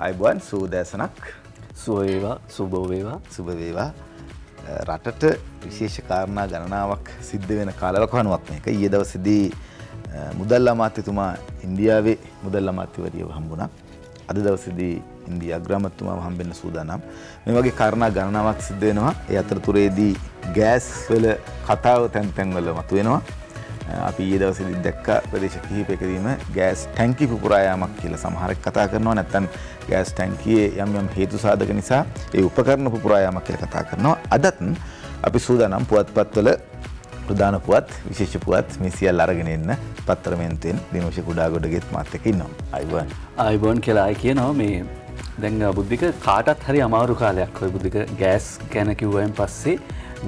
අයිබුවන් සූදෑසනක් සුවේවා සුබෝවේවා සුභ වේවා. රටට විශේෂ කාරණා ගණනාවක් සිද්ධ වෙන කාලවකවනුවක් මේක. ඊය දවසදී මුදල් අමාත්‍යතුමා ඉන්දියාවේ මුදල් අමාත්‍යවරිය හම්බුණා. අද දවසදී ඉන්දිය අග්‍රාමත්තුමා හම්බෙන්න සූදානම්. මේ වගේ කාරණා ගණනාවක් සිද්ධ වෙනවා. ඒ අතරතුරේදී ගෑස් වල කතාව තැන් තැන්වල මතුවෙනවා. අපි ඒ දවසේදී දැක්ක ප්‍රදේශ කිහිපයකදීම ගෑස් ටැංකි පුපුරායාමක් කියලා සමහරක් කතා කරනවා. නැත්නම් ගෑස් ටැංකියේ යම් යම් හේතු සාධක නිසා ඒ උපකරණ පුපුරායාමක් කියලා කතා කරනවා. අදත් අපි සූදානම් පුවත්පත්වල ප්‍රධාන පුවත් විශේෂ පුවත් මේ සියල්ල අරගෙන එන්න පත්තරමෙන්තෙන් දිනෝෂ කුඩාගොඩගෙත් මාත් එක්ක ඉන්නවා. අයිබෝන්. අයිබෝන් කියලා කියනවා. මේ දැන් බුද්ධික කාටත් හරි අමාරු කාලයක් ඔය බුද්ධික ගෑස් ගැන කිව්වයෙන් පස්සේ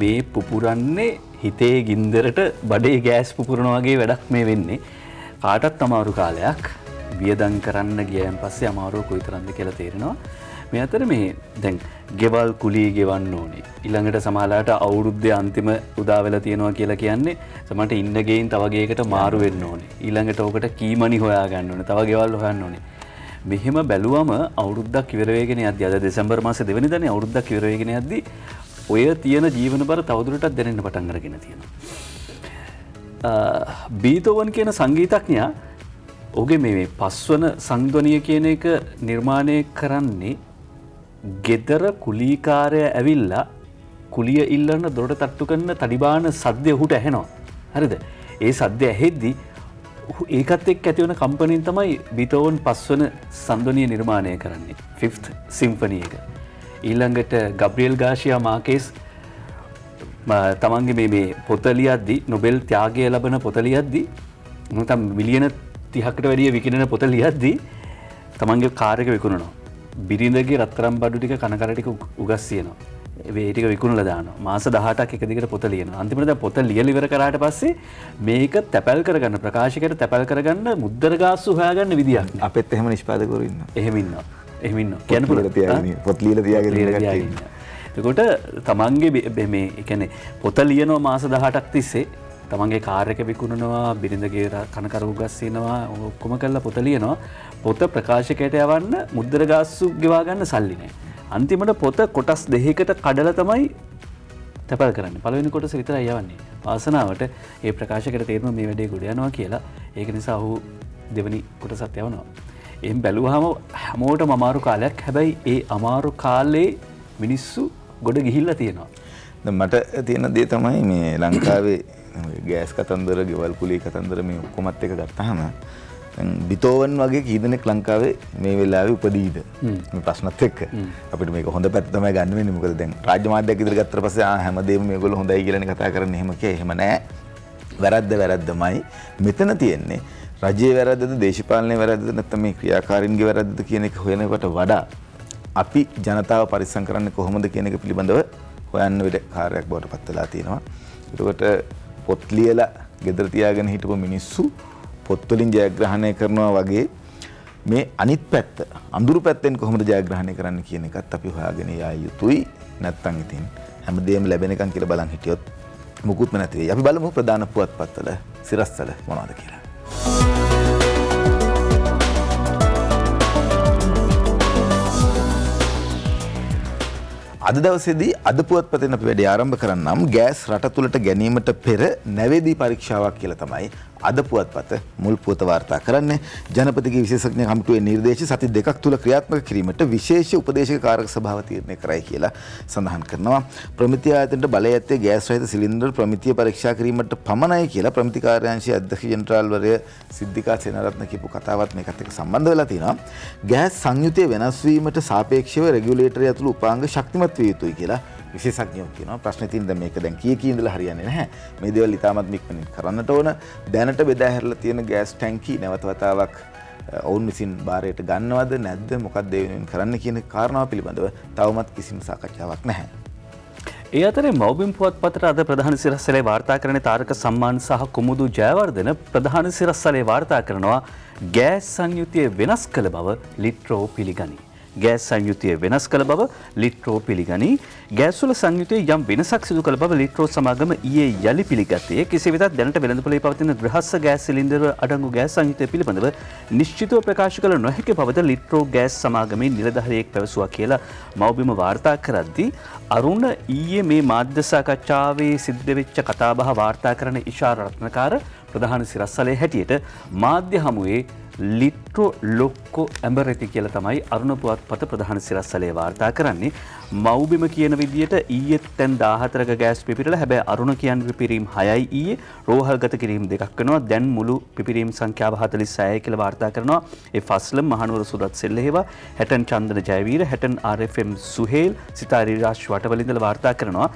මේ පුපුරන්නේ හිතේ ගින්දරට බඩේ ගෑස් පුපුරණවාගේ වැඩක් මේ වෙන්නේ. කාටත් අමාරු කාලයක්. වියදන් කරන්න ගියයන් පස්සේ අමාරුව කොයිතරන්ද කියලා තේරෙනවා. මේ අතර මේ දැන් ගෙවල් කුලී ගෙවන්න ඕනේ. ඉළඟට සමාලාට අවුරුද්ධ අන්තිම උදාවෙල තියෙනවා කියලා කියන්නේ සමට ඉන්නගේයින් තවගේකට මාරු වෙන්න ඕනේ. ඊළඟට ඕකට කීමනි හොයා ගන්න ඕන. තව ගෙවල් හොයන්න ඕනේ. මෙහෙම බැලුවම අවුරුද්දක් ඉවරවේගෙන අද අද දෙසැම්බර් මාස දෙවනි දන අවුරුද්දක් ඉවරවේගෙන අද්දී ඔය තියෙන ජීවන බර තවදුරටත් දැනෙන්න පටන් අරගෙන තියෙනවා. බීතෝවන් කියන සංගීතඥයා ඔගේ මේ පස්වන සංධවනය කියන එක නිර්මාණය කරන්නේ ගෙදර කුලීකාරය ඇවිල්ලා කුලිය ඉල්ලන්න දොට තට්ටු කරන්න තඩිබාන සද්‍ය හුට ඇහෙනවා. හරිද ඒ සද්‍ය ඇහෙද්දි ඒකත් එක් ඇතිවන කම්පනින් තමයි බිතෝවන් පස්වන සන්ධනය නිර්මාණය කරන්නේ ෆිෆ් සිම්පනිය එක. ඊළඟට ගබ්‍රියල් ගාශයා මාකේස් තමන්ගේ මේ පොතලියද්දි නොබෙල් ත්‍යාගය ලබන පොතලියද්දි නොතම් මිලියන තිහකට වැඩිය විකිනෙන පොතලියද්දී තමන්ගේ කාරක විකුණනවා. බිරිඳගේ රත්තරම් බඩු ටික කනකරටික උගස්සියනවා. වේටික විකුණල දාන මාස දහටක් එක දිකට පොත ලියන අන්තිමට පොත ලියලිවර කරට පස්සේ මේක තැපැල් කරගන්න ප්‍රකාශකට තැපැල් කරගන්න මුද්දරගාස්සු හොයාගන්න විදිියක් අපත් එහෙම නිෂ්පාදකරන්න එහෙමින්නවා. එහමින්න කියන පොත්ලීල තියාගෙන එකොට තමන්ගේ මේ එකන පොත ලියනෝ මාස දහටක් තිස්සේ තමන්ගේ කාරක විකුණනවා බිරිඳගේ කනකරු ගස්සනවා ඔක්කොම කල්ලා පොත ලියනවා පොත ප්‍රකාශකයට යවන්න මුද්දර ගස්සු ගෙවාගන්න සල්ලිනේ. අන්තිමට පොත කොටස් දෙහකට කඩල තමයි තැපල් කරන්න පලවෙනි කොටස විතර යවන්නේ ආසනාවට ඒ ප්‍රකාශකට තේරම මේ වැඩේ ගොඩයනවා කියලා ඒක නිසා ඔහු දෙවනි කොටසත් යවනවා. එම් බැලුවහම හැමෝට මමාරු කාලයක් හැබැයි ඒ අමාරු කාලේ මිනිස්සු ගොඩ ගිහිල්ල තියෙනවා. මට තියෙන දේ තමයි මේ ලංකාවේ ගෑස් කතන්දර ගෙවල් පුලි කතන්දර මේ ඔක්කොමත් එක ගත්තහම බිතෝවන් වගේ කීදනෙක් ලංකාවේ මේ වෙලාව උපදීද? ප්‍රශ්නත් එක් අපට මේ හොඳ පැත්තම ගන්න මොකද දැන් රාජමාධ්‍යයක් ඉදිරි ගත්තර පස්සේ හැමදේම මේගොල්ලෝ හොඳයි කියලා කතා කරන්නේ. එහෙම කිය එහෙම නෑ. වැරද්ද වැරද්දමයි. මෙතන තියෙන්නේ රජයේ වැරද්ද දේශපාලනය වැරද්ද නැත්නම් මේ ක්‍රියාකාරීන්ගේ වැරද්ද කියන එක හොයනකොට වඩා අපි ජනතාව පරිස්සම් කරන්නේ කොහොමද කියන එක පිළිබඳව හොයන්න වෙද කාර්යයක් බවට පත් වෙලා තියෙනවා. එතකොට පොත් ලියලා ගෙදර තියාගෙන හිටපු මිනිස්සු පොත් වලින් ජයග්‍රහණය කරනවා වගේ මේ අනිත් පැත්ත අඳුරු පැත්තෙන් කොහොමද ජයග්‍රහණය කරන්න කියන එකත් අපි හොයාගෙන යා යුතුයි. නැත්තම් ඉතින් හැමදේම ලැබෙනකන් කියලා බලන් හිටියොත් මුකුත්ම නැති වෙයි. අපි බලමු ප්‍රධාන පුවත්පත්වල සිරස්වල මොනවද කියලා. අද දවසේදී අද පුවත්පතෙන් අපි වැඩි ආරම්භ කරන්නම්. ගෑස් රට තුළට ගැනීමට පෙර නැවේදී පරීක්ෂාවක් කියලා තමයි අද පුවත්පත මුල් පුවත වාර්තා කරන්නේ ජනපතිගේ විශේෂඥ කමිටුවේ නිර්දේශ සති දෙකක් තුල ක්‍රියාත්මක කිරීමට විශේෂ උපදේශක කාරක සභාව තීරණය කරයි කියලා සඳහන් කරනවා. ප්‍රමිති ආයතනයට බලය ඇත්තේ ගෑස් රහිත සිලින්ඩර් ප්‍රමිතිය පරීක්ෂා කිරීමට පමණයි කියලා ප්‍රමිති කාර්යාංශයේ අධ්‍යක්ෂ ජෙනරාල්වරය සිද්ධිකා සේනාරත්න කියපු කතාවත් මේකත් එක්ක සම්බන්ධ වෙලා තියෙනවා. ගෑස් සංයුතිය වෙනස් වීමට සාපේක්ෂව රෙගියුලේටරය ඇතුළු උපාංග ශක්තිමත් විය යුතුයි කියලා විශේෂඥයෝ කියනවා. ප්‍රශ්න තියෙන දැන් මේක දැන් කී කී ඉඳලා හරියන්නේ නැහැ. මේ දේවල් ඉතාමත් ඉක්මනින් කරන්නට ඕන. දැනට බෙදා හැරලා තියෙන ගෑස් ටැංකි නැවත වතාවක් ඔවුන් විසින් භාරයට ගන්නවද නැද්ද? මොකක්ද ඒ වෙනුවෙන් කරන්න කියන කාරණාව පිළිබඳව තවමත් කිසිම සාකච්ඡාවක් නැහැ. ඒ අතරේ මෞබිම් පුවත් පතර අද ප්‍රධාන සිරස්සලේ වාර්තා කරන තාරක සම්මාන් සහ කුමුදු ජයවර්ධන ප්‍රධාන සිරස්සලේ වාර්තා කරනවා ගෑස් සංයුතිය වෙනස් කළ බව ලිට්‍රෝ පිළිගනී. ගෑස් සංයුතිය වෙනස් කළ බව ලිට්‍රෝ පිළිගනී. ගෑස්වල සංයුතිය යම් වෙනසක් සිදු කළ බව ලිට්‍රෝ සමාගම ඊයේ යලි පිළිගත්තේ. කෙසේ වෙතත් දැනට වෙළඳපොලේ පවතින ග්‍රහස්ස ගෑස් සිලින්ඩර අඩංගු ගෑස් සංයුතිය පිළිබඳව නිශ්චිතව ප්‍රකාශ කළ නොහැකි බවද ලිට්‍රෝ ගෑස් සමාගමේ නිලධාරියෙක් පැවසුවා කියලා මව්බිම වාර්තා කරද්දී අරුණ ඊයේ මේ මාධ්‍ය සාකච්ඡාවේ සිද්ධ වෙච්ච කතාබහ වාර්තා කරන ඉෂාර රත්නකාර ප්‍රධාන සිරස්සලේ හැටියට මාධ්‍ය හමුවේ ලිට්‍රෝ ලොක්කෝ ඇඹරැති කියල තමයි අරුණ පුවත් පත ප්‍රධාන සිරස්සලේ වාර්තා කරන්නේ. මව්බිම කියන විදිට ඊයත් තැන් දාහතරක ගෑස් පිපිරල හැබැ අරුණ කියන් පිරිම් හයයි ඊයේ රෝහල්ගත කිරීම් දෙකක් වනවා. දැන් මුළු පිපිරීම් සංඛ්‍යාව හතලි සෑය කියල වාර්තා කරනවා. ඒ ෆස්ලම් මහනුවර සුරත් සෙල්ලෙහිවා හැටන් චන්දන ජයවීර හැටන් RFM සුහේල් සිතාරී රාශ් වටවලින්දල වාර්තා කරනවා.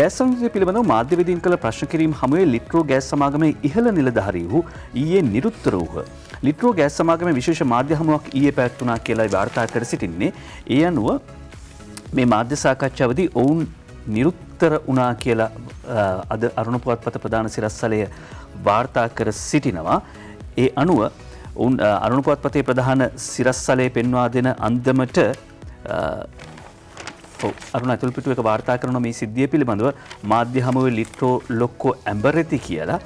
ගෑසංය පිළිබඳව මාධ්‍යවිදින් කළ ප්‍රශ්න කිරීම හමුවේ ලිට්‍රෝ ගෑස් සමාගමේ ඉහළ නිලධහරී වූ ඊයේ නිරුත්තර වූහ. ලිට්‍රෝ ගෑස් සමාගම විශේෂ මාධ්‍ය හමුවක් ඊයේ පැත්තුනා කියලා වාර්තා කර සිටින්නේ. ඒ අනුව මේ මාධ්‍ය සාකච්ඡාවදී ඔවුන් නිරුත්තර වනා කියලා අද අරුණපුවත් පත ප්‍රධාන සිරස්සලය වාර්තා කර සිටිනවා. ඒ අනුව ඔවුන් අරුණපුවත් පතේ ප්‍රධාන සිරස්සලය පෙන්වා දෙන අන්දමට අරුණ ඇතුල්පිටුව එක වාර්තා කරන මේ සිද්ධිය පිළිබඳව. මාධ්‍ය හමුව ලිට්‍රෝ ලොක්කෝ ඇම්බරෙති කියලා.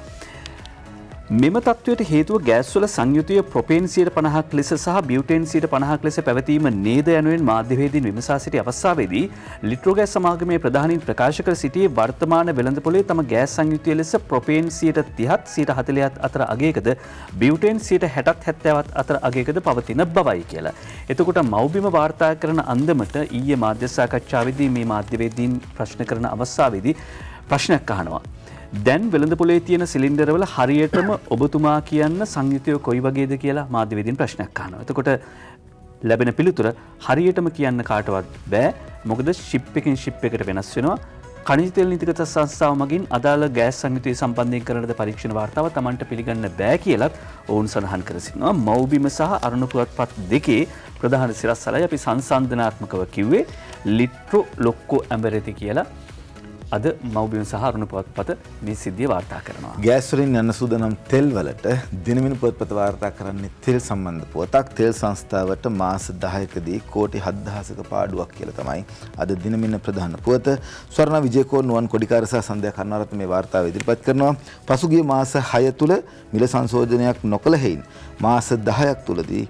මෙම තත්වයට හේතුව ගෑස්වල සංයුතිය ප්‍රපේන්සියට පණහක් ලෙස සහ බියුටෙන්සියට පණහක් ලෙස පැවතීම නේද යනුවෙන් මාධ්‍යවේදීන් විමසා සිටි අවස්ථාවේදී ලිට්‍රෝගෑස් සමාගමේ ප්‍රධානින් ප්‍රකාශ කර සිටියේ වර්තමාන වෙළඳපොලේ තම ගෑස් සංයුතිය ලෙස ප්‍රපේන්සියට තිහත් සීට හතලයත් අතර අගේකද බියුටෙන් සියට හැටත් හැත්තෑවත් අතර අගේකද පවතින බවයි කියලා. එතකොට මෞබිම වාර්තා කරන අන්දමට ඊය මාධ්‍යසාකච්ඡාවදී මේ මාධ්‍යවේදීන් ප්‍රශ්න කරන අවස්ථාවේදී ප්‍රශ්නයක් අහනවා. දැන් වෙළඳ පොලේ තියෙන සිලින්ඩරවල හරියටම ඔබතුමා කියන්න සංයුතයෝ කොයි වගේද කියලා මාධ්‍යවේදින් ප්‍රශ්නයක් කානවා. එතකොට ලැබෙන පිළිතුර හරියටම කියන්න කාටවත් බෑ. මොකද ශිප් එකින් ශිප් එකට වෙනස් වෙනවා. කනිතෙල් නිතිකත සංස්ථාව මගින් අදාළ ගෑස් සංයුතිය සම්බන්ධය කරනද පරීක්ෂණ වාර්තාව තමන්ට පිළිගන්න බෑ කියලත් ඔවුන් සඳහන් කර සිටිනවා. මෞබිම සහ අරුණපුවත් පත් දෙකේ ප්‍රධාන සිරස්සලයි අපි සංසන්ධනාත්මකව කිව්වේ ලිට්‍රෝ ලොක්කෝ ඇඹරෙති කියලා. අද මවබියන් සහරුණු පොත්පත මේ සිද්ධිය වාර්තා කරනවා. ගෑස්වරින් යන්න සූදනම් තෙල්වලට දිනමිනි පොත්පත වාර්තා කරන්නේ තෙල් සම්බන්ධ පුවතක්. තෙල් සංස්ථාවට මාස දහයකදී කෝටි හද්දහසක පාඩුවක් කියල තමයි අද දිනමින්න ප්‍රධාන පුවත. ස්වර්ණ විජයකෝ නුවන් කොඩිකාරසා සන්දය කරනරත් මේ වාර්තාව ඉදිරිපත් කරනවා. පසුගිය මාස හය තුළ මිල සංශෝධනයක් නොකළ හෙයින් මාස දහයක් තුළදී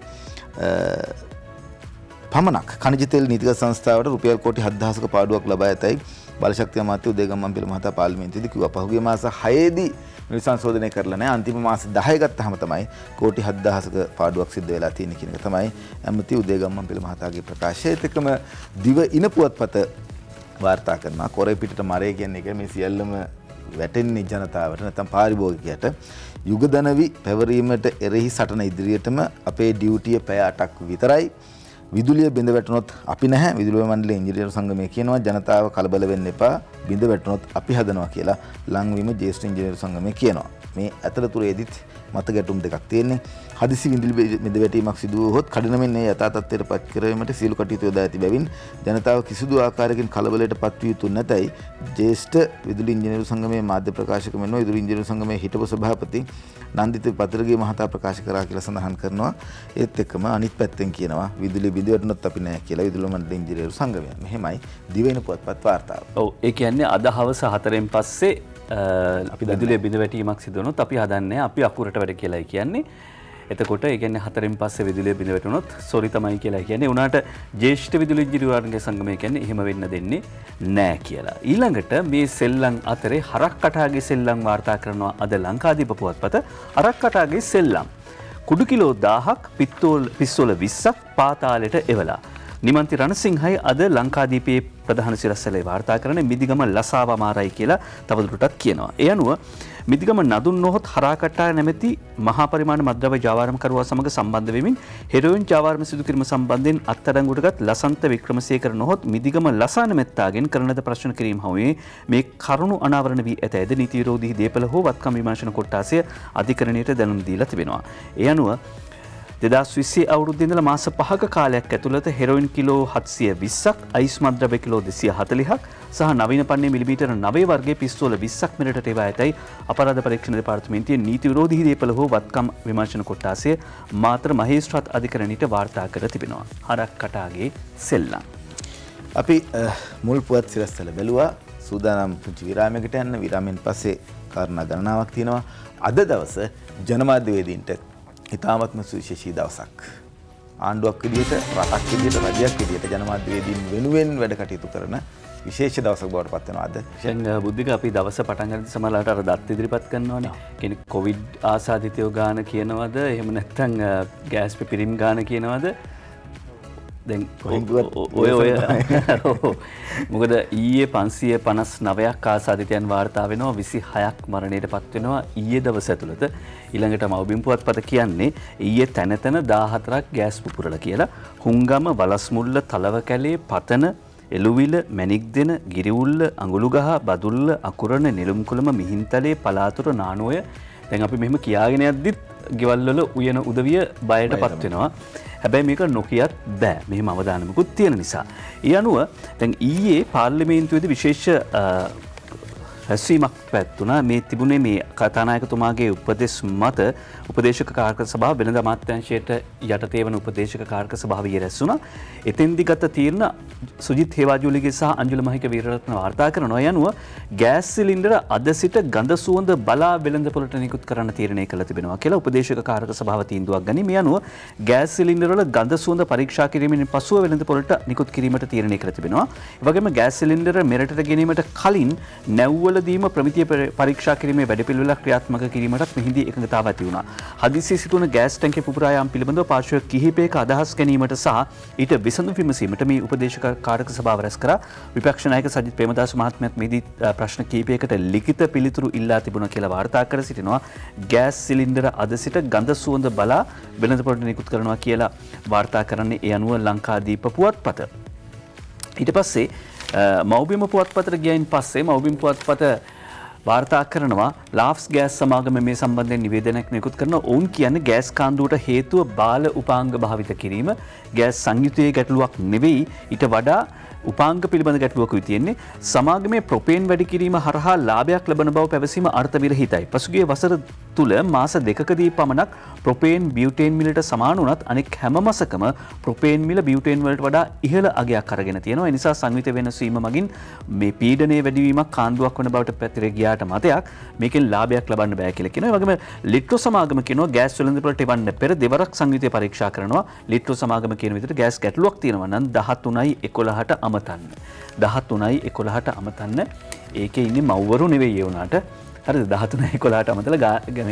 පමණක් කනිජතෙල් නීතික සංස්ථාවට රුපියල් කෝටි හදහසක පාඩුවක් ලබා ඇතයි බලශක්තිය අමාත්‍ය උදේගම්මන් පිළ මහතා පාර්ලිමේන්තුවේදී කිව්වා පහුගිය මාස 6 දී මේ සංශෝධනය කරලා නැහැ. අන්තිම මාස 10 ගත්තාම තමයි කෝටි 7000ක පාඩුවක් සිද්ධ වෙලා තියෙන කියන එක තමයි ඇමති උදේගම්මන් පිළ මහතාගේ ප්‍රකාශය. ඒත් එක්කම දිව ඉන පුවත්පත වාර්තා කරනවා. කොරේ පිටට මරේ කියන එක මේ සියල්ලම වැටෙන්නේ ජනතාවට නැත්නම් පාරිභෝගිකයට. යුග දනවි පැවරීමට එරෙහි සටන ඉදිරියටම අපේ ඩියුටිය පැය 8ක් විතරයි. විදුලිය බිඳ වැටුනොත් අපි නැහැ විදුලිය මණ්ඩලයේ ඉංජිනේරු සංගමය කියනවා ජනතාව කලබල වෙන්න එපා බිඳ වැටුනොත් අපි හදනවා කියලා ලංවීම ජේෂ්ඨ ඉංජිනේරු සංගමය කියනවා. මේ අතරතුරේදීත් මත ගැටුම් දෙකක් තියෙන්නේ. හදිසි විදුලි බිඳ වැටීමක් සිදු වුවහොත් කඩිනමින් මේ යථා තත්ත්වයට පත් කිරීමට සියලු කටයුතු යොදා ඇති බැවින් ජනතාව කිසිදු ආකාරයකින් කලබලයට පත්විය යුතු නැතයි ජේෂ්ඨ විදුලි ඉංජිනේරු සංගමේ මාධ්‍ය ප්‍රකාශක මෙන්ම විදුලි ඉංජිනේරු සංගමේ හිටපු සභාපති නන්දිත පතරගේ මහතා ප්‍රකාශ කරා කියලා සඳහන් කරනවා. ඒත් එක්කම අනිත් පැත්තෙන් කියනවා විදුලි බිඳ වැටුනොත් අපි නෑ කියලා විදුලි මණ්ඩල ඉංජිනේරු සංගමය. මෙහෙමයි දිවෙන පුවත්පත් වාර්තාව. ඔව් ඒ කියන්නේ අද හවස 4න් පස්සේ අපි දදුලේ බිඳ වැටීමක් සිදුවනොත් අපි හදන්නේ අපි අකුරට වැඩ කියලායි කියන්නේ එතකොට ඒගැන හතරෙන් පස්ස විදුලිය බිඳ වැටුනොත් සොරි තමයි කියලා කියන්නේ උනාට ජේෂ්ඨ විදුලි ජිරිවාරන්ගේ සංගමය කියන්නේ එහෙම වෙන්න දෙන්නේ නෑ කියලා. ඊළඟට මේ සෙල්ලං අතරේ හරක් කටාගේ සෙල්ලං වාර්තා කරනවා අද ලංකාදීප පුවත්පත අරක් කටාගේ සෙල්ලම්. කුඩු කිලෝ දාහක් පිත්තෝල් පිස්සොල විස්සක් පාතාලෙට එවලා. නිමන්ති රණසිංහයි අද ලංකාදීපයේ ප්‍රධාන සිරස්සලේ වාර්තා කරන මිදිගම ලසාව මාරයි කියලා තවදුරටත් කියනවා. එය අනුව මිදිගම නදුන් නොහොත් හරාකට්ටා නැමැති මහාපරිමාණ මද්‍රව ජාවාරමකරුවා සමඟ සම්බන්ධ වෙමින් හෙරෝයින් ජාවාරම සිදු කිරීම සම්බන්ධයෙන් අත්අඩංගුවටගත් ලසන්ත වික්‍රමසේකර නොහොත් මිදිගම ලසා නැමැත්තාගෙන් කරනද ප්‍රශ්න කිරීම හමුවේ මේ කරුණු අනාවරණ වී ඇත ඇද නීති විරෝධී දේපල හෝ වත්කම් විමර්ශන කොට්ටාසය අධිකරණයට දැනුම් දීලා තිබෙනවා. ඒ අනුව දෙදස් විස්සේ අවුරුද්ධිඳල මාස පහක කාලයක් ඇතුළත හෙරොයින් කිලෝ හත්සිය විස්සක් අයිස් මද්‍රබ කිලෝ දෙසිය හතලිහක් සහ නවීන පන්නේ මිලිමීටර නවේ වර්ගේ පිස්තෝල විස්සක් මිට ඒවා ඇතයි අපරාධ පරීක්ෂණ දෙපාර්තමේන්තිය නීති විරෝධී දේපල හෝ වත්කම් විමර්ශන කොට්ටාසය මාත්‍ර මහේස්ත්‍රත් අධිකරණයට වාර්තා කර තිබෙනවා. හරක් කටාගේ සෙල්ලම්. අපි මුල් පුවත් සිරස්තල බැලුවා සූදානම් පුංචි විරාමයකට යන්න විරාමෙන් පස්සේ කාරණා ගණනාවක් තියෙනවා. අද දවස ජනමාධ්‍යවේදීන්ට ඉතාමත්ම සුවිශේෂී දවසක්. ආණ්ඩුවක් විදිහට රටක් විදිහට රජයක් විදිහට ජනමාධ්‍යවේදීන් වෙනුවෙන් වැඩ කටයුතු කරන විශේෂ දවසක් බවට පත් වෙනවා අද. ෂෙන් බුද්ධික අපි දවස පටන් ගන්න සමහරලාට අර දත් ඉදිරිපත් කරනවානේ. කෙනෙක් කොවිඩ් ආසාදිතයෝ ගාන කියනවද? එහෙම නැත්නම් ගෑස් පිරිම් ගාන කියනවද? ඔය ඔය මොකද ඊයේ පන්සිය පනස් නවයක් ආසාධිතයන් වාර්තා වෙනවා. විසි හයක් මරණයට පත්වෙනවා ඊයේ දවස ඇතුළත ඉළඟට මවබිම්පුවත් පත කියන්නේ ඊයේ තැනතැන දාහතරක් ගෑස් පුපුරල කියලා හුංගම වලස්මුල්ල තලව කැලේ පතන එළුවිල මැනික් දෙන ගිරිවුල්ල අඟුළුගහ බදුල්ල අකුරණ නෙළුම්කුළම මිහින්තලේ පලාතුර නානුවය දැන් අපි මෙහෙම කියාගෙන අද්දිත් ගෙවල්වල උයන උදවිය බයට පත්වෙනවා. හැබැයි මේක නොකියත් බෑ මෙහම අවධානමකුත් තියෙන නිසා. ඒ අනුව තැන් ඊයේ පාර්ලිමේන්තුවද විශේෂ රැස්වීමක් පැත්තුනා මේ තිබුණේ මේ කතානායකතුමාගේ උපදෙස් මත උපදේශක කාර්ක සභාව වෙනද අමාත්‍යංශයට යටතේ වන උපදේශක කාර්ක සභාවය රැස්සුනා. එතෙන්දි ගත තීරණ සුජිත් හේවාජුලිගේ සහ අංජුල මහික වීරරත්න වාර්තා කරනවා යනුව ගෑස් සිලින්ඩර අද සිට ගඳ සුවඳ බලා වෙළඳපොළට නිකුත් කරන්න තීරණය කළ තිබෙනවා කියලා උපදේශක කාර්ක සභාව තීන්දුවක් ගනි මේ අනුව ගෑස් සිලින්ඩරවල ගඳ සුවඳ පරීක්ෂා කිරීමෙන් පසුව වෙළඳපොළට නිකුත් කිරීමට තීරණය කර තිබෙනවා. ඒ වගේම ගෑස් සිලින්ඩර මෙරටට ගැනීමට කලින් නැව්වල තුළදීම ප්‍රමිතිය පරීක්ෂා කිරීමේ වැඩපිළිවෙලක් ක්‍රියාත්මක කිරීමටත් මෙහිදී එකඟතාව ඇති වුණා. හදිසි සිදුවන ගෑස් ටැංකිය පුපුරායාම් පිළිබඳව පාර්ශ්ව කිහිපයක අදහස් ගැනීමට සහ ඊට විසඳුම් විමසීමට මේ උපදේශක කාරක සභාව රැස් කරා. විපක්ෂ ናයක සජිත් ප්‍රේමදාස මහත්මයාත් මෙහිදී ප්‍රශ්න කිහිපයකට ලිඛිත පිළිතුරු ඉල්ලා තිබුණා කියලා වාර්තා කර සිටිනවා. ගෑස් සිලින්ඩර අද සිට ගඳ සුවඳ බලා වෙළඳපොළට නිකුත් කරනවා කියලා වාර්තා කරන්නේ ඒ අනුව ලංකාදීප පුවත්පත. ඊට පස්සේ මෞබිම පුවත්පතට ගියයින් පස්සේ මෞබිම් පුවත්පත වාර්තා කරනවා. ලාස් ගෑස් සමාගම මේ සම්බන්ධය නිවේදනයක් නිකුත් කරන ඔවුන් කියන්න ගෑස් කාන්දුවට හේතුව බාල උපාංග භාවිත කිරීම. ගෑස් සංයුතයේ ගැටලුවක් නෙවෙයි. ඊට වඩා උපාංග පිළිබඳ ගැටලුවක තියෙන්නේ සමාගමේ ප්‍රොපේන් වැඩි කිරීම හරහා ලාභයක් ලබන බව පැවසීම අර්ථවිරහිතයි. පසුගිය වසර තුළ මාස දෙකකදී පමණක් ප්‍රොපේන් බියුටේන් මිලට සමානුනත් අනෙක් හැම මසකම ප්‍රොපේන් මිල බියුටේන් වලට වඩා ඉහළ අගයක් අරගෙන තියෙනවා. ඒ නිසා සංවිත වෙනසීම මගින් මේ පීඩනයේ වැඩිවීමක් කාන්දුවක් වන බවට පැතිර ගියාට මතයක් මේකෙන් ලාභයක් ලබන්න බෑ කියලා කියනවා. ඒ වගේම ලිට්‍රෝ සමාගම කියනවා ගෑස් වෙළඳපොළට එවන්න පෙර දෙවරක් සංවිතය පරීක්ෂා කරනවා. ලිට්‍රෝ සමාගම කියන විදිහට ගෑස් ගැටලුවක් තියෙනවා නම් 13යි 11ට අමතන්න. දහත් උනයි එකොළහට අමතන්න. ඒක ඉන්න මව්වරු නෙවෙයි ඒවුනාට හරි දහතුනයි කොලාට අමතල ගාගන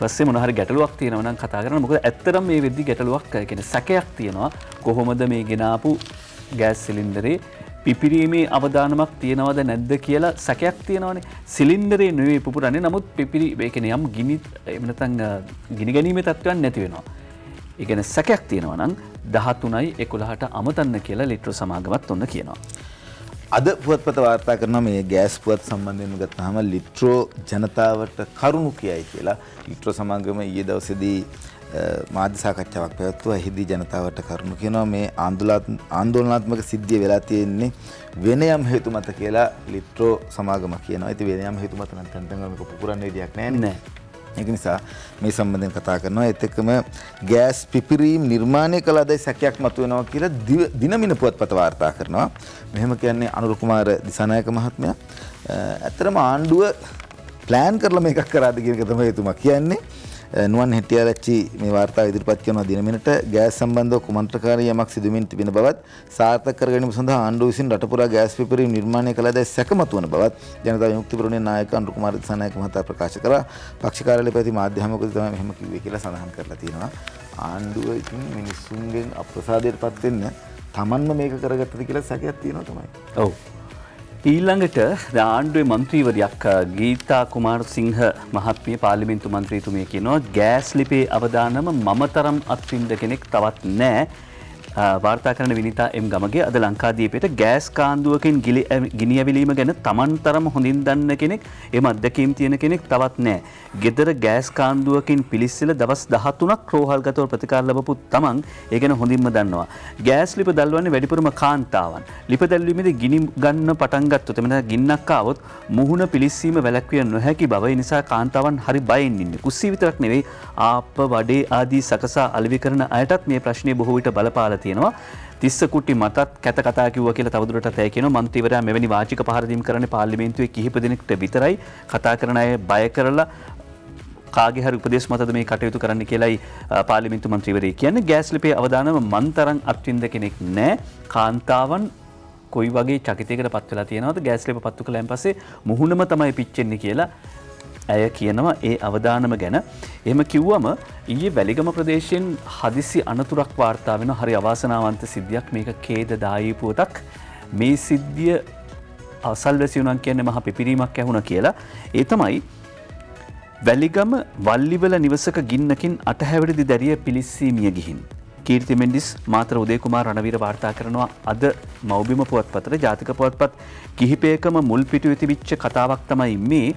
පස්සේ මොනහරි ගැටලුවක් තියෙනවනම් කතා කරන මොකද ඇත්තරම් මේ වෙද්දි ගැටලුවක් කෙන සැකයක් තියෙනවා. කොහොමද මේ ගෙනාපු ගෑස් සිලින්දරේ පිපිරීමේ අවධානමක් තියෙනවද නැද්ද කියලා සැකයක් තියෙනවනේ. සිලින්ඩරේ නෙවේ පුරන්නේ නමුත් පිපිරි ඒකන යම් ගිනි එමනතන් ගිනි ගැනීම තත්ත්වයන් නැතිවෙනවා. ඉගෙන සැකයක් තියෙනවනම් දහතුනයි එකොළහට අමතන්න කියලා ලිට්‍ර සමාගමත් ඔන්න කියනවා. අද පුවත්පත වාර්තා කරන මේ ගෑස් පුවත් සම්බන්ධයෙන් ගත්තාම ලිට්‍රෝ ජනතාවට කරුණු කියයි කියලා ලිට්‍රෝ සමාගම ඊයේ දවසේදී මාධ්‍ය සාකච්ඡාවක් පැවැත්වුවා. එහිදී ජනතාවට කරුණු කියනවා මේ ආందోලනාත්මක සිද්ධිය වෙලා තියෙන්නේ වෙන යම් හේතු මත කියලා ලිට්‍රෝ සමාගම කියනවා. ඉතින් වෙන යම් හේතු මත නම් තැන් තැන් මේක පුපුරන්න විදියක් නැහැ නේ. ඒක නිසා මේ සම්බන්ධයෙන් කතා කරනවා ඒත් එක්කම ගෑස් පිපිරීම් නිර්මාණය කළ අදයි සැකයක් මතුවෙනවා කියලා දිනමින පුවත්පත වාර්තා කරනවා. මෙහෙම කියන්නේ අනුර කුමාර දිසානායක මහත්මයා. ඇත්තටම ආණ්ඩුව ප්ලෑන් කරලා මේකක් කරාද කියන එක තමයි එතුමා කියන්නේ. Eh, නුවන් හෙටියාරච්චි මේ වාර්තා ඉදිරිපත් කරන දිනමිනට ගෑස් සම්බන්ධව කුමන්ත්‍රකාරී යමක් සිදුමින් තිබෙන බවත් සාර්ථක කර ගැනීම සඳහා ආණ්ඩුව විසින් රට පුරා ගෑස් පිපිරීම නිර්මාණය කළ දැයි සැකමතු වන බවත් ජනතා විමුක්ති පෙරමුණේ නායක අනුර කුමාර දිසානායක මහතා ප්‍රකාශ කරා පක්ෂ කාර්යාලය පැවති මාධ්‍ය හමුවකදී තමයි මෙහෙම කිව්වේ කියලා සඳහන් කරලා තියෙනවා ආණ්ඩුව ඉතින් මිනිස්සුන්ගෙන් අප්‍රසාදයට පත් වෙන්න තමන්ම මේක කරගත්තද කියලා සැකයක් තියෙනවා තමයි. ඔව්. ඊල්ළඟට ආණ්ඩුවේ මන්ත්‍රීවරයක් ගීතා කුමාර සිංහ මහත්මිය පාලිමින්තු මන්ත්‍රීතුමිය කියනවා ගෑස් ලිපේ අවදානම මම තරම් අත්වින්ද කෙනෙක් තවත් නෑ. වාර්තා කරන විනිතා එම් ගමගේ අද ලංකාදීපයට ගෑස් කාන්දුවකින් ගිනියවිලීම ගැන තමන් තරම හොඳින් දන්න කෙනෙක් එම අදකීම් තියෙන කෙනෙක් තවත් නෑ. ගෙදර ගෑස් කාන්දුවකින් පිලිස්සල දවස් දහතුනක් රෝහල්ගතව ප්‍රතිකාර ලබපු තමන් ඒගෙන හොඳින්ම දන්නවා. ගෑස් ලිප දල්වන්නේ වැඩිපුරම කාන්තාවන්. ලිප දැල්වීමද ගිනි ගන්න පටන්ගත්තු තෙමන ගින්නක්කාවොත් මුහුණ පිලිස්සීම වැලක්විය නොහැකි බව නිසා කාන්තාවන් හරි බයින්ඉන්න කුස්සී විතරක් නෙවෙයි ආප වඩේ ආදී සකසා අලිවි කරන අයටත් මේ ප්‍රශ්නය බොහෝවිට බලපාල තියෙනවා. තිස්ස කුටි මතත් කැත කතා කිව කියල තවදුරට තැකන මන්තිවර මෙවැනි වාචික පහරදිම් කරන පාලිමේන්තුවේ කිහිප දෙනෙක්ට විතරයි. කතා කරන අය බය කරලා කාගෙහර උපදෙස් මතද මේ කටයුතු කරන්න කියලයි පාලිමින්තු මන්ත්‍රීවරේ කියන්න. ගෑස්ලිපේ අවධානම මන්තරං අත්වින්ද කෙනෙක් නෑ. කාන්තාවන් කොයි වගේ චකිතයකට පත්වලා තියෙනවද? ගෑස්ලිප පත්තු කළෑන් පසේ මුහුණම තමයි පිච්චෙන්නේ කියලා ඇය කියනවා ඒ අවධානම ගැන. එම කිව්වම ඊයේ වැලිගම ප්‍රදේශයෙන් හදිසි අනතුරක් වාර්තා වෙන හරි අවාසනාවන්ත සිද්ධියක් මේක කේද දායීපුවතක් මේ සිද්ධිය අවසල්වැසිවුණන් කියන්නේ මහ පිපිරීමක් ඇහුණ කියලා. ඒ තමයි වැලිගම වල්ලිවල නිවසක ගින්නකින් අටහැවැඩිදි දැරිය පිලිස්සීමිය ගිහින්. කීර්ති මෙන්ඩිස් මාතර උදේකුමා රණවීර වාර්තා කරනවා. අද මෞබිම පුවත් පතර ජාතික පුවත්පත් කිහිපයකම මුල් පිටු ඇතිවිච්ච කතාවක් තමයි මේ.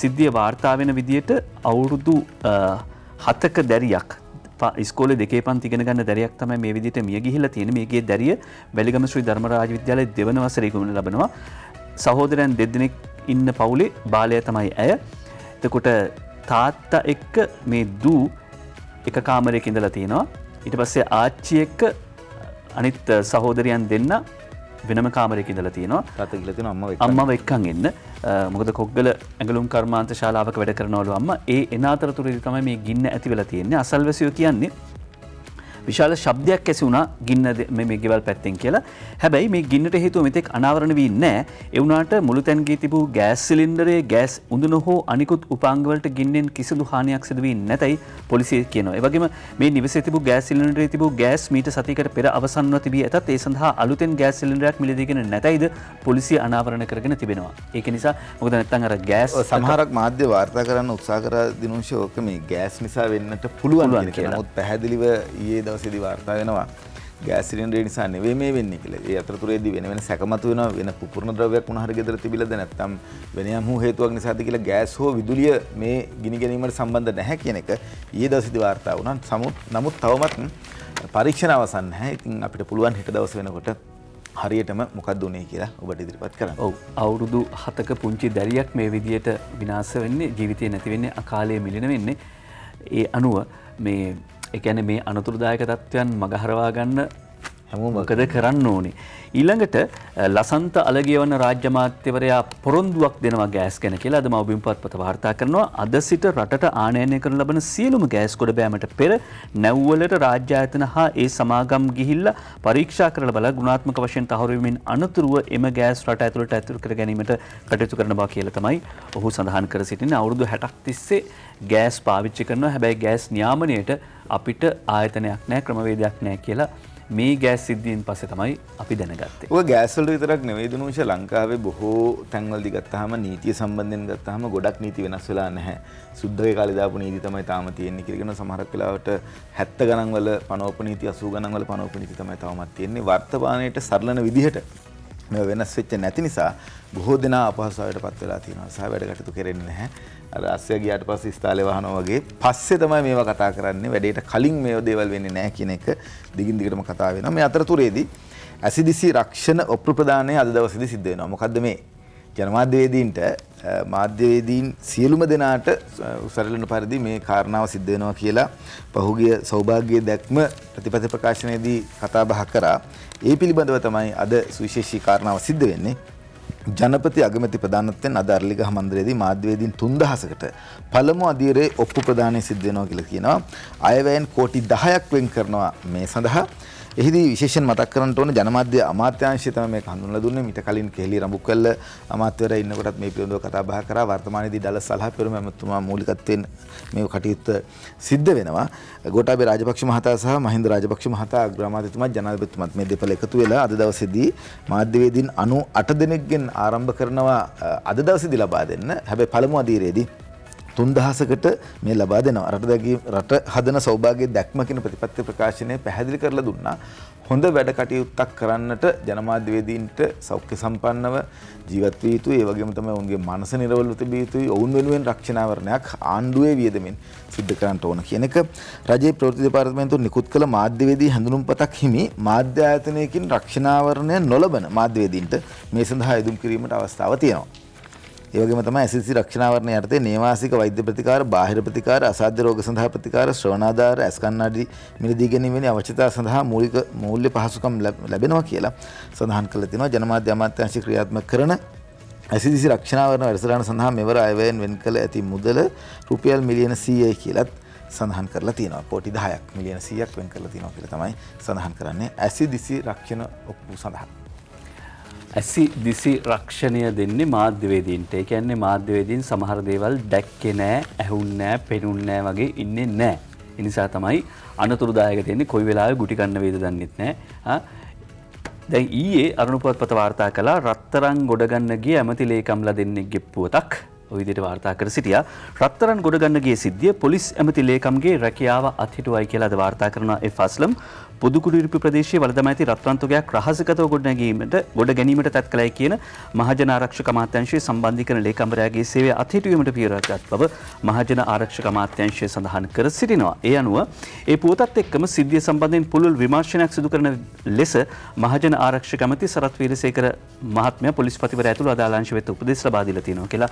සිද්ධිය වාර්තා වෙන විදියට අවුරුදු හතක දැරියක් ස්කෝල දෙකේ පන්තිගෙන ගන්න දැරයක් තම මේ විදිට මිය ගිහිල තියෙන මේගේ දැරිය වැලිගම ශ්‍රී ධර්මරාජ විද්‍යාලය දෙවනවසරකුණ ලබනවා. සහෝදරයන් දෙදෙනෙක් ඉන්න පවුලේ බාලය තමයි ඇය. එතකොට තාත්තා එක්ක මේ දූ එක කාමරයක ඉඳලා තියෙනවා. ඉට පස්සේ ආච්චි එක්ක අනිත් සහෝදරයන් දෙන්න වෙනම කාමරයක ඉඳලා තියෙනවා. තත ගිලතින අම්ම අම්ම එක්කන්. එන්න. මොකද කොග්ගල ඇගලුම් කර්මාන්ත ශාලාවක වැඩ කරනවලු අම්ම. ඒ එනාතරතුරදි තමයි මේ ගින්න ඇති වෙලා තියෙන්නේ. අසල්වසයෝ කියන්නේ විශාල ශබ්දයක් ඇසි වුණා ගින්න මේ ගෙවල් පැත්තෙන් කියලා. හැබැයි මේ ගින්නට හේතුව මෙතෙක් අනාවරණ වී නෑ එවුනාට මුළු තැන්ගේ තිබූ ගෑස් සිලින්ඩරේ ගෑස් උඳන හෝ අනිකුත් උපාංගවලට ගින්නෙන් කිසිදු හානියක් සිදුවී නැතයි පොලිසිය කියනවා. ඒවගේම මේ නිවස තිබූ ගෑස් සිලින්ඩරේ තිබූ ගෑස් මීට සතිකට පෙර අවසන්ව තිබී ඇතත් ඒ සඳහා අලුතෙන් ගෑස් සිලින්ඩරයක් මිලදීගෙන නැතයිද පොලිසිය අනාවරණ කරගෙන තිබෙනවා. ඒක නිසා මොකද නැත්තන් අර ගෑස් සමහරක් මාධ්‍ය වාර්තා කරන්න උත්සා කර දිනුෂෝක මේ ගෑස් නිසා වෙන්නට පුළුවන් කියලා. නමුත් පැහැදිලිව ඊයේ දවසේදී වාර්තා වෙනවා ගෑස් සිලින්ඩරේ නිසා නෙවෙයි මේ වෙන්නේ කියලා. ඒ අතරතුරේදී වෙන වෙන සැකමතු වෙනවා වෙන පුපුරන ද්‍රව්‍යයක් මොන හරි ගෙදර තිබිලාද නැත්නම් වෙන යම් හේතුවක් නිසාද කියලා ගෑස් හෝ විදුලිය මේ ගිනි ගැනීමට සම්බන්ධ නැහැ කියන එක ඊයේ දවසේදී වාර්තා වුණා. නමුත් තවමත් පරීක්ෂණ අවසන් නැහැ. ඉතින් අපිට පුළුවන් හෙට දවස් වෙනකොට හරියටම මොකක්ද උනේ කියලා ඔබට ඉදිරිපත් කරන්න. ඔව් අවුරුදු 7ක පුංචි දැරියක් මේ විදියට විනාශ වෙන්නේ ජීවිතේ නැති වෙන්නේ අකාලයේ මිලෙන වෙන්නේ. ඒ අනුව මේ එකැන මේ අනතුරදායක තත්ත්වයන් මගහරවා ගන්න හැමෝ මකද කරන්න ඕනේ. ඊළඟට ලසන්ත අලගේවන රාජ්‍යමාත්‍යවරයා පොරොන්දුවක් දෙනවා ගෑස් ගැන කියලා. අද මවබිම් පත්පත වාර්තා කරනවා. අද සිට රටට ආනයනය කරන ලබන සියලුම ගෑස් කොට බෑමට පෙර නැව්වලට රාජ්‍යායතන හා ඒ සමාගම් ගිහිල්ල පරීක්ෂා කරල බල ගුණාත්මක වශයෙන් තහරුවමින් අනතුරුව එම ගෑස් රට ඇතුළට ඇතුර කර ගැනීමට කටයුතු කරන බා කියල තමයි ඔහු සඳහන් කර සිටින අවුරුදු හැටක් තිස්සේ ගෑස් පාවිච්චි කරනවා. හැබැයි ගෑස් න්‍යාමනයට අපිට ආයතනයක් නෑ ක්‍රමවේදයක් නෑ කියලා මේ ගෑස් සිද්ධියෙන් පස්සේ තමයි අපි දැනගත්තේ. ඔය ගෑස් වලට විතරක් නෙවෙයි දුනුෂ ලංකාවේ බොහෝ තැන්වලදී ගත්තාම නීතිය සම්බන්ධයෙන් ගත්තාම ගොඩක් නීති වෙනස් වෙලා නැහැ. සුද්ධගේ කාලේ දාපු නීති තමයි තාම තියෙන්නේ කියලා කියන සමහරක් වෙලාවට 70 ගණන් වල පනෝප නීති 80 ගණන් වල පනෝප නීති තමයි තවමත් තියෙන්නේ. වර්තමානයේට සරලන විදිහට මේ වෙනස් වෙච්ච නැති නිසා බොහෝ දෙනා අපහසුතාවයට පත් වෙලා තියෙනවා. සහ වැඩ කටයුතු කෙරෙන්නේ නැහැ. අර අස්සය ගියාට පස්සේ ස්ථාලේ වහනවා වගේ. පස්සේ තමයි මේවා කතා කරන්නේ. වැඩේට කලින් මේව දේවල් වෙන්නේ නැහැ කියන එක දිගින් දිගටම කතා වෙනවා. මේ අතරතුරේදී ඇසිඩිසි රක්ෂණ ඔප්‍රප්‍රදානය අද දවසේදී සිද්ධ වෙනවා. මොකද්ද මේ? ජනමාධ්‍යවේදීන්ට මාධ්‍යවේදීන් සියලුම දෙනාට උසරලන පරිදි මේ කාරණාව සිද්ධ වෙනවා කියලා පහුගිය සෞභාග්‍ය දැක්ම ප්‍රතිපත්ති ප්‍රකාශනයේදී කතා බහ කරා. ඒ පිළිබඳව තමයි අද සුවිශේෂී කාරණාව සිද්ධ වෙන්නේ. ජනපති අගමැති ප්‍රධානත්වයෙන් අද අරලිගහ මන්දිරයේදී මාධ්‍යවේදීන් 3000කට පළමු අධීරයේ ඔප්පු ප්‍රදානය සිද්ධ වෙනවා කියලා කියනවා. අයවැයෙන් කෝටි 10ක් වෙන් කරනවා මේ සඳහා. එහිදී විශේෂයෙන් මතක් කරන්න ඕන ජනමාධ්‍ය අමාත්‍යාංශය තමයි මේක හඳුන්වලා දුන්නේ. මීට කලින් කෙහෙලි රඹුකල්ල අමාත්‍යවරයා ඉන්නකොටත් මේ පිළිබඳව කතා බහ කරා. වර්තමානයේදී දල සලහ පෙරම ඇමතුමා මූලිකත්වයෙන් මේ කටයුත්ත සිද්ධ වෙනවා. ගෝඨාභය රාජපක්ෂ මහතා සහ මහින්ද රාජපක්ෂ මහතා අග්‍රාමාත්‍යතුමා ජනාධිපතිතුමත් මේ දෙපළ එකතු වෙලා අද දවසේදී මාධ්‍යවේදීන් 98 දෙනෙක්ගෙන් ආරම්භ කරනවා අද දවසේදී ලබා දෙන්න. හැබැයි පළමු අදියරේදී තුන්දහසකට මේ ලබා දෙනවා. රට දැකීම රට හදන සෞභාග්‍ය දැක්ම කියන ප්‍රතිපත්ති ප්‍රකාශනය පැහැදිලි කරලා දුන්නා. හොඳ වැඩ කටයුත්තක් කරන්නට ජනමාධ්‍යවේදීන්ට සෞඛ්‍ය සම්පන්නව ජීවත් විය යුතුයි. ඒ වගේම තමයි ඔවුන්ගේ මනස නිරවල්ව තිබිය යුතුයි. ඔවුන් වෙනුවෙන් රක්ෂණාවරණයක් ආණ්ඩුවේ වියදමින් සිද්ධ කරන්නට ඕන කියන එක රජයේ ප්‍රවෘත්ති දෙපාර්තමේන්තුව නිකුත් කළ මාධ්‍යවේදී හැඳුනුම්පතක් හිමි මාධ්‍ය ආයතනයකින් රක්ෂණාවරණය නොලබන මාධ්‍යවේදීන්ට මේ සඳහා යෙදුම් කිරීමට අවස්ථාව තියෙනවා. ඒ වගේම තමයි SSC රක්ෂණාවරණය යටතේ නේවාසික වෛද්‍ය ප්‍රතිකාර, බාහිර ප්‍රතිකාර, අසාධ්‍ය රෝග සඳහා ප්‍රතිකාර, ශ්‍රවණාධාර, ඇස් කණ්ණාඩි මිලදී ගැනීම වැනි අවශ්‍යතා සඳහා මූලික මූල්‍ය පහසුකම් ලැබෙනවා කියලා සඳහන් කරලා තිනවා. ජනමාධ්‍ය අමාත්‍යාංශය ක්‍රියාත්මක කරන ඇසිදිසි රක්ෂණාවරණ වැඩසටහන සඳහා මෙවර අයවැයෙන් වෙන් කළ ඇති මුදල රුපියල් මිලියන 100යි කියලත් සඳහන් කරලා තියෙනවා. කෝටි 10ක් මිලියන 100ක් වෙන් කරලා තියෙනවා කියලා තමයි සඳහන් කරන්නේ ඇසිදිසි රක්ෂණ ඔප්පු සඳහා. ඇසි දිසි රක්ෂණය දෙන්නේ මාධ්‍යවේදීන්ට ඒ කියන්නේ මාධ්‍යවේදීන් සමහර දේවල් දැක්කේ නෑ ඇහුන් නෑ පෙනුන් නෑ වගේ ඉන්නේ නෑ. එනිසා තමයි අනතුරුදායක දෙන්නේ කොයි වෙලාවෙ ගුටි කන්න වේද දන්නෙත් නෑ. දැන් ඊයේ අරුණුපුවත් පත වාර්තා කළා රත්තරන් ගොඩගන්න ගිය ඇමති ලේකම්ලා දෙන්නෙක්ගේ පුවතක් ඔය විදිහට වාර්තා කර සිටියා. රත්තරන් ගොඩගන්නගේ සිද්ධිය පොලිස් ඇමති ලේකම්ගේ රැකියාව අත්හිටුවයි කියලා අද වාර්තා කරන එෆ් අස්ලම් පුදුකුඩිරිපි ප්‍රදේශයේ වලදම ඇති රත්රන්තුගයක් රහසගතව ගොඩනැගීමට ගොඩ ගැනීමට තත් කළයි කියන මහජන ආරක්ෂක අමාත්‍යංශයේ සම්බන්ධීකරණ ලේකම්වරයාගේ සේවය අත්හිටුවීමට පියවරක් බව මහජන ආරක්ෂක අමාත්‍යංශය සඳහන් කර සිටිනවා. ඒ අනුව ඒ පුවතත් එක්කම සිද්ධිය සම්බන්ධයෙන් පුළුල් විමර්ශනයක් සිදු කරන ලෙස මහජන ආරක්ෂක ඇමති සරත් වීරසේකර මහත්මයා පොලිස්පතිවරයා ඇතුළු අදාළ අංශ වෙත උපදෙස් ලබා දීලා තියෙනවා කියලා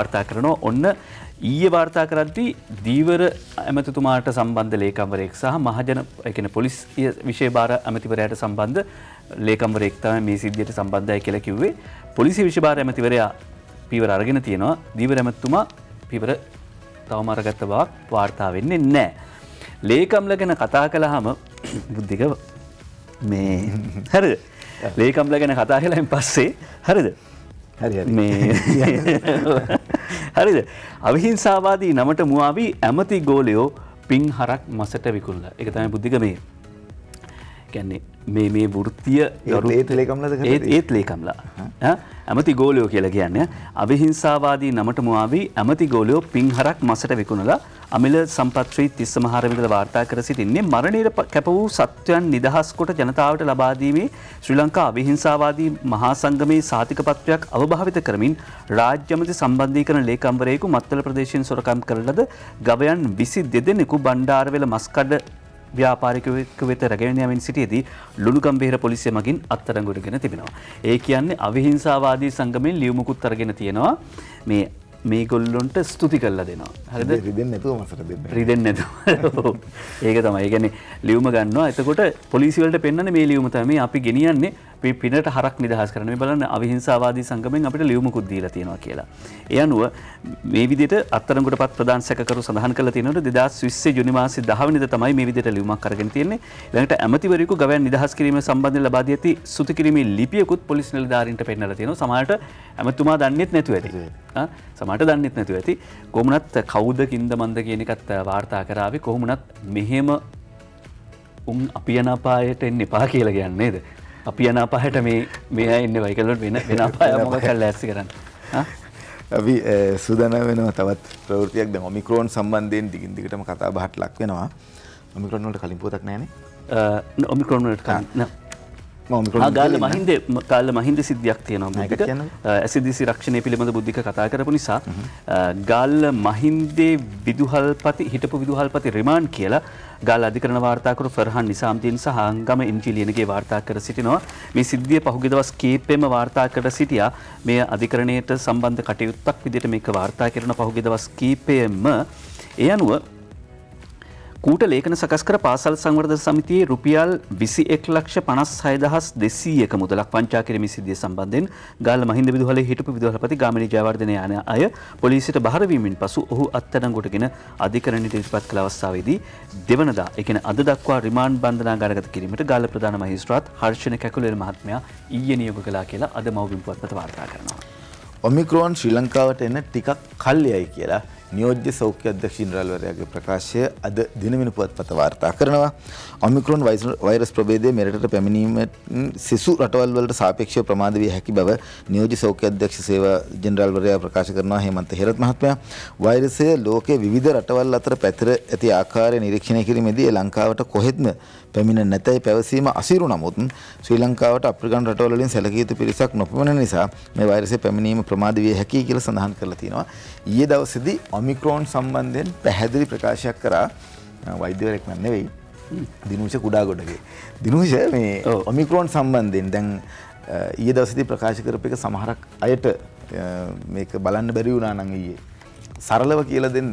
වාර්තා කරනවා. ඔන්න ඊයේ වාර්තා කරද්දී දීවර ඇමතිතුමාට සම්බන්ධ ලේකම්වරයෙක් සහ මහජන එකන පොලිසිය විශේෂ භාර ඇමතිවරයාට සම්බන්ධ ලේකම්වරයෙක් තමයි මේ සිද්ධියට සම්බන්ධයි කියලා කිව්වේ. පොලිසිය විශේෂ භාර ඇමතිවරයා පීවර අරගෙන තියෙනවා. දීවර ඇමතිතුමා පීවර තවම අරගත්ත බවක් වාර්තා වෙන්නේ නැහැ. ලේකම්ල ගැන කතා කළාම බුද්ධික මේ හරිද? ලේකම්ල ගැන කතා කළායින් පස්සේ හරිද? හරිද? අවිහිංසාවාදී නමට මුවාවී ඇමති ගෝලයෝ පින් හරක් මසට විකුල්ල. එක තමයි බුද්ධික මේ කැන්නේ මේ මේ වෘත්තිය ඒත් ලේකම්ලද ඒත් ලේකම්ලා. ඇමති ගෝලයෝ කියලා කියන්න අවිහිංසාවාදී නමට මුවාවී ඇමති ගෝලයෝ පින්හරක් මසට විකුණලා අමිල සම්පත්‍රී තිස්ස මහරවිට වාර්තා කර සිටින්නේ මරණයට කැප වූ සත්වයන් නිදහස් කොට ජනතාවට ලබාදීමේ ශ්‍රී ලංකා අවිහිංසාවාදී මහා සංගමයේ සාතිකපත්වයක් අවභාවිත කරමින් රාජ්‍යමති සම්බන්ධීකරන ලේකම්වරයෙකු මත්තල ප්‍රදේශයෙන් සොරකම් කරලද ගවයන් විසි දෙදෙනෙකු බණ්ඩාරවෙල මස්කඩ ව්‍යාපාරිකවෙක් වෙත රැගෙනයමින් සිටියදී ලුණුකම්බේර පොලිසිය මගින් අත්තරංගොඩගෙන තිබෙනවා. ඒ කියන්නේ අවිහිංසාවාදී සංගමෙන් ලියවමුකුත් අරගෙන තියෙනවා මේ මේ ගොල්ලොන්ට ස්තුති කල්ල දෙනවා. හරිද? රිදෙන් නැතුව මසට දෙන්න රිදෙන් නැතු ඒක තමයි. ගැන ලියවම ගන්නවා. එතකොට පොලිසිවලට පෙන්න්න මේ ලියවම තම අපි ගෙනියන්නේ. පිනට හරක් නිදහස් කරන බලන්න අවිහිංසාවාදී සංගමෙන් අපිට ලියවමුකුත් දීලා තියෙනවා කියලා. ඒ අනුව මේ විදිහට අත්තරංගොට පත් ප්‍රධාන සැකකරු සඳහන් කළ තියෙනවට දෙදස් විස්සේ ජුනි මාසේ දහවනිද තමයි මේ විදිහට ලියුමක් කරගෙන තියෙන්නේ. ළඟට ඇමතිවරයෙකු ගවයන් නිදහස් කිරීම සම්බන්ධයෙන් ලබා දී ඇති සුති කිරීමේ ලිපියකුත් පොලිස් නිලධාරීන්ට පෙන්නලා තියෙනවා. සමහරට ඇමතුමා දන්නෙත් නැතුව ඇති. සමට දන්නෙත් නැතුව ඇති. කොහොමුණත් කවුද කින්ද මන්ද කියන එකත් වාර්තා කරාවේ. කොහොමුණත් මෙහෙම උන් අපි යනපායට එන්න එපා කියලා කියන්නේද. අපි යන අපාහට මේ මේ ඉන්න වයිකලට වෙන වෙන අපාය මොක කල් ඇසි කරන්න. අපි සුදන වෙනවා තවත් ප්‍රවෘතියක් ද ඔමිකරෝන් සම්බන්ධයෙන් දිගින් දිගටම කතා බහට ලක් වෙනවා. ඔමිකරොන්වලට කලින් පොතක් නෑන ඔමිකරෝනට කන්න ගාල මහින්ද කාල මහින්ද සිද්ධියක් තියෙනවා ඇසිදිසි රක්ෂණය පිළිබඳ බුද්ධික කතා කරපු නිසා ගල්ල මහින්දේ විදුහල්පති හිටපු විදුහල්පති රිමාන් කියලා ගල් අධිකරන වාර්තාකරු ෆර්හන් නිසාම්දීන් සහ හංගම ඉන්ජිලියනගේ වාර්තා කර සිටිනවා. මේ සිද්ධිය පහුගිය දවස් කීපෙම වාර්තා කර සිටියා. මේ අධිකරණයට සම්බන්ධ කටයුත්තක් විදිහට මේක වාර්තා කරන පහුගිය දවස් කීපෙම ඒ අනුව කූට ලේඛන සකස් කර පාසල් සංවර්ධ සමිතියේ රුපියල් විසි එක් ලක්ෂ පනස් හයදහස් දෙසීයක මුදලක් පංචා කිරීම සිද්ධිය සම්බන්ධයෙන් ගාල මහින්ද විදුහලේ හිටපු විදුහලපති ගාමිණී ජයවර්ධන යන අය පොලිසියට බහරවීමෙන් පසු ඔහු අත්අඩංගුවටගෙන අධිකරණයට ඉදිරිපත් කළ අවස්ථාවේදී දෙවනදා එකන අද දක්වා රිමාන්ඩ් බන්ධනාගාරගත කිරීමට ගාල ප්‍රධාන මහිස්ත්‍රාත් හර්ෂණ කැකුලේර මහත්මයා ඊයේ නියෝග කළා කියලා අද මව්බිම් පුවත්පත වාර්තා කරනවා. ඔමික්‍රෝන් ශ්‍රී ලංකාවට එන්න ටිකක් කල්යයි කියලා නියෝජ්‍ය සෞඛ්‍ය අධ්‍යක්ෂ ජෙනරාල්වරයාගේ ප්‍රකාශය අද දිනමින පුවත්පත වාර්තා කරනවා. ඔමික්‍රෝන් වෛරස් ප්‍රභේදය මෙරටට පැමිණීමට සිසු රටවල් වලට සාපේක්ෂව ප්‍රමාද විය හැකි බව නියෝජ්‍ය සෞඛ්‍ය අධ්‍යක්ෂ සේවා ජෙනරාල්වරයා ප්‍රකාශ කරනවා හේමන්ත හේරත් මහත්මයා. වෛරසය ලෝකයේ විවිධ රටවල් අතර පැතිර ඇති ආකාරය නිරීක්ෂණය කිරීමේදී ලංකාවට කොහෙත්ම පැමිණ නැතැයි පැවසීම අසිරු නමුත් ශ්‍රී ලංකාවට අප්‍රිකන් රටවලින් සැලකිය යුතු පිරිසක් නොපමණ නිසා මේ වෛරසය පැමිණීම ප්‍රමාද විය හැකියි කියලා සඳහන් කරලා තියෙනවා. ඊයේ දවසේදී ඔමික්‍රෝන් සම්බන්ධයෙන් පැහැදිලි ප්‍රකාශයක් කරා වෛද්‍යවරයෙක් නෙවෙයි දිනුෂ කුඩාගොඩගේ. දිනුෂ මේ ඔමික්‍රෝන් සම්බන්ධයෙන් දැන් ඊයේ දවසේදී ප්‍රකාශ කරපු එක සමහරක් අයට මේක බලන්න බැරි වුණා නම් ඊයේ සරලව කියල දෙන්න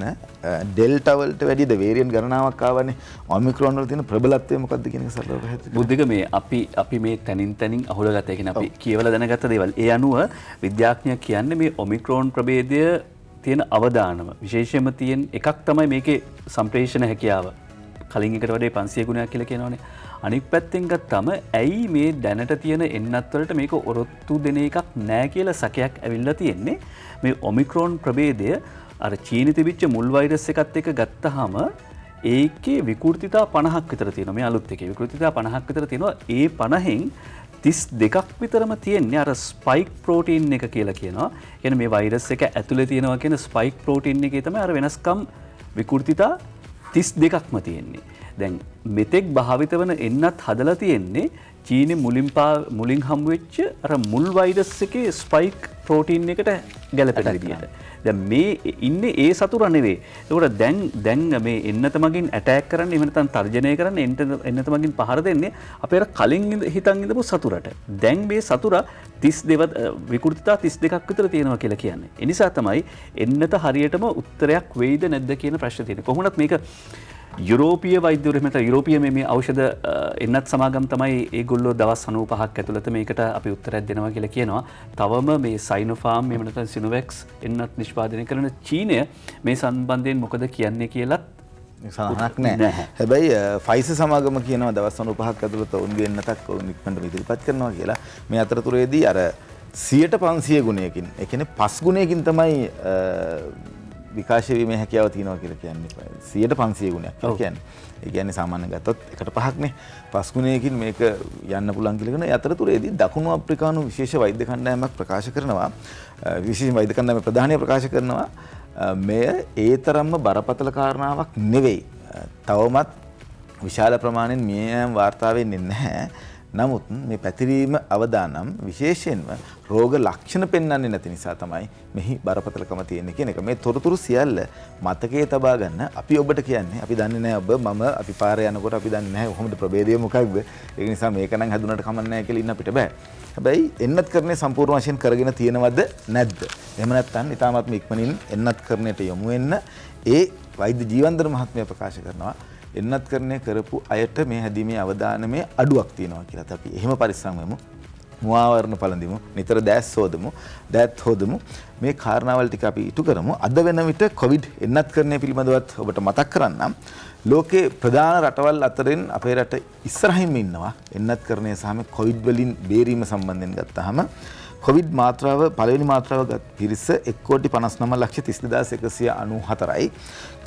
ඩෙල්ටවල්ට වැඩිද? වේරියන් ගණනාවක් ආවනේ. ඔමික්‍රෝන්වල තියෙන ප්‍රබලත්වය මොකක්ද කියන සරලව බුද්ධික මේ අපි අපි මේ තැනින් තැනින් අහුලගත කියන අපි කියවල දැනගත්ත දේවල්. ඒ අනුව විද්‍යාඥය කියන්නේ මේ ඔමික්‍රෝන් ප්‍රභේදය තියෙන අවදානම විශේෂයම තියෙන් එකක් තමයි මේකේ සම්ප්‍රේෂණ හැකියාව. කලින් එකට වඩේ පන්සිය ගුණයක් කියල කියනවනේ. අනික් පැත්තෙන් ගත්තම ඇයි මේ දැනට තියෙන එන්නත්වලට මේක ඔරොත්තු දෙන එකක් නෑ කියල සකයක් ඇවිල්ල තියෙන්නේ? මේ ඔමික්‍රෝන් ප්‍රබේදය අර චීනි තිබිච්ච මුල් වෛරස් එකත් එක ගත්තහම ඒකේ විකෘතිතා පණහක් විතර තියෙන මේ අලුත් එක විකෘතිතා පණහක් විතර තියෙනවා. ඒ පණහෙන් තිස් දෙකක් විතරම තියෙන්නේ අර ස්පයික් ප්‍රෝටීන් එක කියලා කියනවා. එන මේ වෛරස් එක ඇතුළ තියෙනවා කියෙන ස්පයික් ප්‍රෝටීන් එක තම අර වෙනස්කම් විකෘතිතා තිස් දෙකක්ම තියෙන්නේ. දැන් මෙතෙක් භාවිත වන එන්නත් හදලා තියෙන්නේ චීන මුලින් පා මුලින් හම්වෙච්ච අර මුල් වෛරස් එකේ ස්පයික් ප්‍රෝටීන් එකට ගැලපෙට විදියට. ද මේ ඉන්න ඒ සතුර නෙවේ තකට දැන් දැන් මේ එන්නත මගින් ඇටෑක් කරන්න එමනතන් තර්ජනය කරන්න එට එන්නත මගින් පහර දෙන්නේ අපේ කලින් හිතන් ඉඳපු සතුරට දැන් මේ සතුර තිස් දෙවත් විකෘතා තිස් දෙකක් විතර තියෙනවා කියලා කියන්නේ. එනිසා තමයි එන්නත හරියටම උත්තරයක් වෙයිද නැද්ද කියන ප්‍රශ්න තියෙන කොහොනත් මේක යුරෝපිය වෛද්‍යවරමත යුරෝපිය මේ අවෂධ එන්නත් සමාගම් තමයි ඒගොල්ලෝ දවස් සනූ පහක් ඇතුළත මේකට අපි උත්තරත් දෙනවා කියලා කියනවා. තවම මේ සයිනෝෆාම් මෙමනත සිනුවක්ස් එන්නත් නිෂ්පාදනය කරන චීනය මේ සම්බන්ධයෙන් මොකද කියන්නේ කියලත් සහනක් නෑ. හැබැයි ෆයිස සමාගම කියනව දවස්සනු පහක් ඇතුළත ඔුන්ගේ එන්නතක් නික්මට ඉදිරිපත් කරනවා කියලා. මේ අතරතුරේදී අර සියට පන්සිය ගුණයකින් එකන පස් ගුණයකින් තමයි විකාශවීම හැකියාව තියෙනවා කියලා කියන්නේ සියයට පන්සිය ගුණයක් කියන්න. ඒගැන සාමාන්‍ය ගත්තොත් එකට පහක්නේ. පස්ගුණයකින් මේක යන්න පුළන් කියලගෙන අතරතුරේදී දකුණු අප්‍රිකානු විශේෂ වෛද්‍ය කණ්ඩායමක් ප්‍රකාශ කරනවා. විශේෂ වෛද්‍ය කණ්ඩායම ප්‍රධානය ප්‍රකාශ කරනවා. මෙය ඒ තරම්ම බරපතල කාරණාවක් නෙවෙයි. තවමත් විශාල ප්‍රමාණයෙන් මියයම් වාර්තාවෙන්නේ නැහැ නමුත් මේ පැතිරීම අවදානම් විශේෂයෙන්ම රෝග ලක්ෂණ පෙන්වන්නේ නැති නිසා තමයි මෙහි බරපතලකම තියෙන්නේ කියන එක. මේ තොරතුරු සියල්ල මතකයේ තබා ගන්න අපි ඔබට කියන්නේ අපි දන්නේ නැහැ ඔබ මම අපි පාරේ යනකොට අපි දන්නේ නැහැ කොහොමද ප්‍රභේදය මොකක්ද. ඒක නිසා මේක නම් හැදුනට කමක් නැහැ කියලා ඉන්න අපිට බෑ. හැබැයි එන්නත් කරන්නේ සම්පූර්ණ වශයෙන් කරගෙන තියෙනවද නැද්ද? එහෙම නැත්නම් ඊටමත්ම ඉක්මනින් එන්නත් කරන්නට යොමු වෙන්න ඒ වෛද්‍ය ජීවන්දර මහත්මයා ප්‍රකාශ කරනවා එන්නත් කරණය කරපු අයට මේ හැදීමේ අවධානමේ අඩුවක් තියෙනවා කියලා. අපි එහෙම පරිස්සම්වමු මුවාවරණ පළඳිමු. නිතර දෑස් හෝදමු. දෑත් හෝදමු. මේ කාරණාවල් ටික අපි ඉටු කරමු. අද වෙන විට කොවිඩ් එන්නත් කරණය පිළිබඳවත් ඔබට මතක් කරන්නම්. ලෝකේ ප්‍රධාන රටවල් අතරින් අපේ රට ඉස්සරහින්ම ඉන්නවා. එන්නත් කරණය සහම කොවිඩ් වලින් බේරීම සම්බන්ධයෙන් ගත්තහම කොවිඩ් මාත්‍රාව පළවෙනි මාත්‍රාව ගත් පිරිස එක්කෝටි පනස් නම ලක්ෂ තිස්නිදාස එකසිය අනු හතරයි.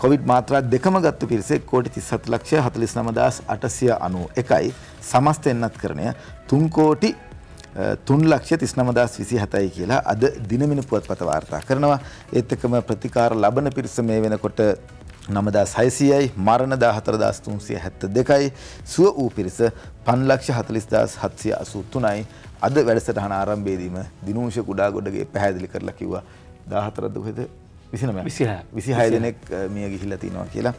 කොවිඩ් මාත්‍රා දෙකම ගත්තු පිරිස එක්කෝටි තිස්සත් ලක්ෂ හතලිස් නමදස් අටසිය අනු එකයි. සමස්ත එන්නත් කරණය තුන්කෝටි තුන් ලක්ෂ තිස්නමදස් විසි හතයි කියලා අද දිනමින පුවත් පත වාර්තා කරනවා. ඒත් එකම ප්‍රතිකාර ලබන පිරිස මේ වෙනකොට නමදා සයිසියයි මරණ දා හතරදස් තුන්සිය හැත්ත දෙකයි. සුව වූ පිරිස පන්ලක්ෂ හතලිස්දස් හත්සිය අසු තුනයි. අද වැඩසටහන ආරම්භේදීම දිනූෂ කුඩා ගොඩගේ පැහැදිලි කරලා කිව්වා. දාහතරද හෙද විසිනම විසිහය. දෙනෙක් මිය ගිහිල්ල තිනවා කියලා.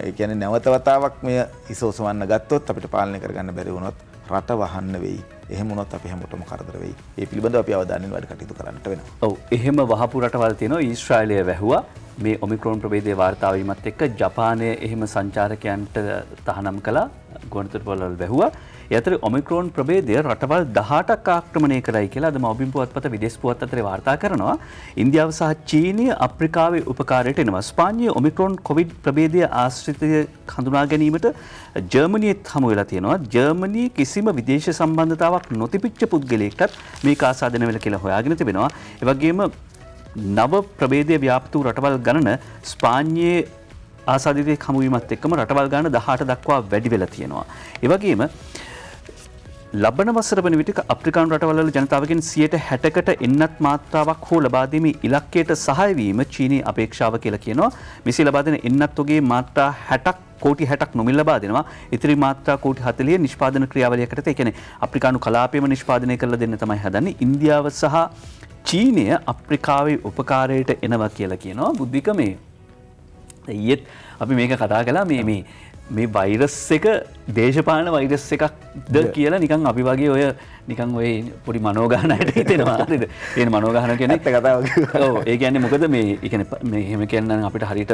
ඒ කියන නැවතවතාවක් මෙය ඉසෝසවන්න ගත්තොත් අපිට පාලනය කරගන්න බැරි වුණොත් රට වහන්න වෙයි. එහෙමුණොත් අපි හැමෝටම කරදර වෙයි. ඒ පිළිබඳ අපි අවධානයෙන් වැඩ කටයුතු කරන්නට වෙනවා. ඔව්. එහෙම වහපු රටවල් තියෙනවා. ඊශ්‍රායලය වැහුවා. මේ ඔමික්‍රෝන් ප්‍රභේදය වාර්තාවීමත් එක්ක ජපානය එහෙම සංචාරකයන්ට තහනම් කළා ගොනතුරපොල්වල් වැහුවා. යතර ඔමික්‍රෝන් ප්‍රබේදය රටවල් දහටක් ආක්‍රමණය කරයි කියලා ද මවබින් පුවත්පත විදෙස් පුවත් අතර වාර්තා කරනවා. ඉන්දියාව සහ චීනය අප්‍රිකාවේ උපකාරයට එනවා. ස්පාන්ිය ඔමික්‍රෝන් කොවිඩ් ප්‍රබේදය ආශ්‍රිතය හඳුනා ගැනීමට ජර්මනියත් හමු වෙලා තියෙනවා. ජර්මනී කිසිම විදේශ සම්බන්ධතාවක් නොතිපිච්ච පුද්ගලයෙක්ටත් මේ ආසාධන වෙල කියලා හොයාගෙන තිබෙනවා. එවගේම නව ප්‍රබේදය ව්‍යාප්තු රටවල් ගණන ස්පාන්යේ ආසාධිතය කමුවීමත් එක්කම රටවල් ගාන දහට දක්වා වැඩි වෙල තියෙනවා. ඒවගේම ලබන වසර වන විට අප්‍රිකාන් රටවල ජනතාවගෙන් සියයට හැටකට එන්නත් මාත්‍රාවක් හෝ ලබාදීම ඉලක්කයට සහයවීම චීනී අපේක්ෂාව කියල කියනවා. මෙසි ලබාදන එන්නත් ඔගේ මාත්‍රා හැටක් කෝටි හැටක් නොමිල් ලබා දෙනවා. ඉතිරි මාත්‍රා කෝටි හතලිය නිෂ්පාදන ක්‍රියාවලයකට එකන අප්‍රිකානු කලාපයම නිෂ්පාදනය කරල දෙන්න තමයි හදන්න. ඉන්දියාව සහ චීනය අප්‍රිකාවේ උපකාරයට එනවා කියලා කියනවා. බුද්ධික මේ ඒත් අපි මේක කතා කලා මේ මේ මේ වෛරස් එක දේශපාලන වෛරස් එකක්ද කියලා නිකං අපි වගේ ඔය නිකං ඔය පොඩි මනෝගානයට හිතෙනවාද තියෙන මනෝගාන කෙන කතාව ඒ ගැන්නේ මොකද මේ එකන මෙහෙම කියන්න අපිට හරිට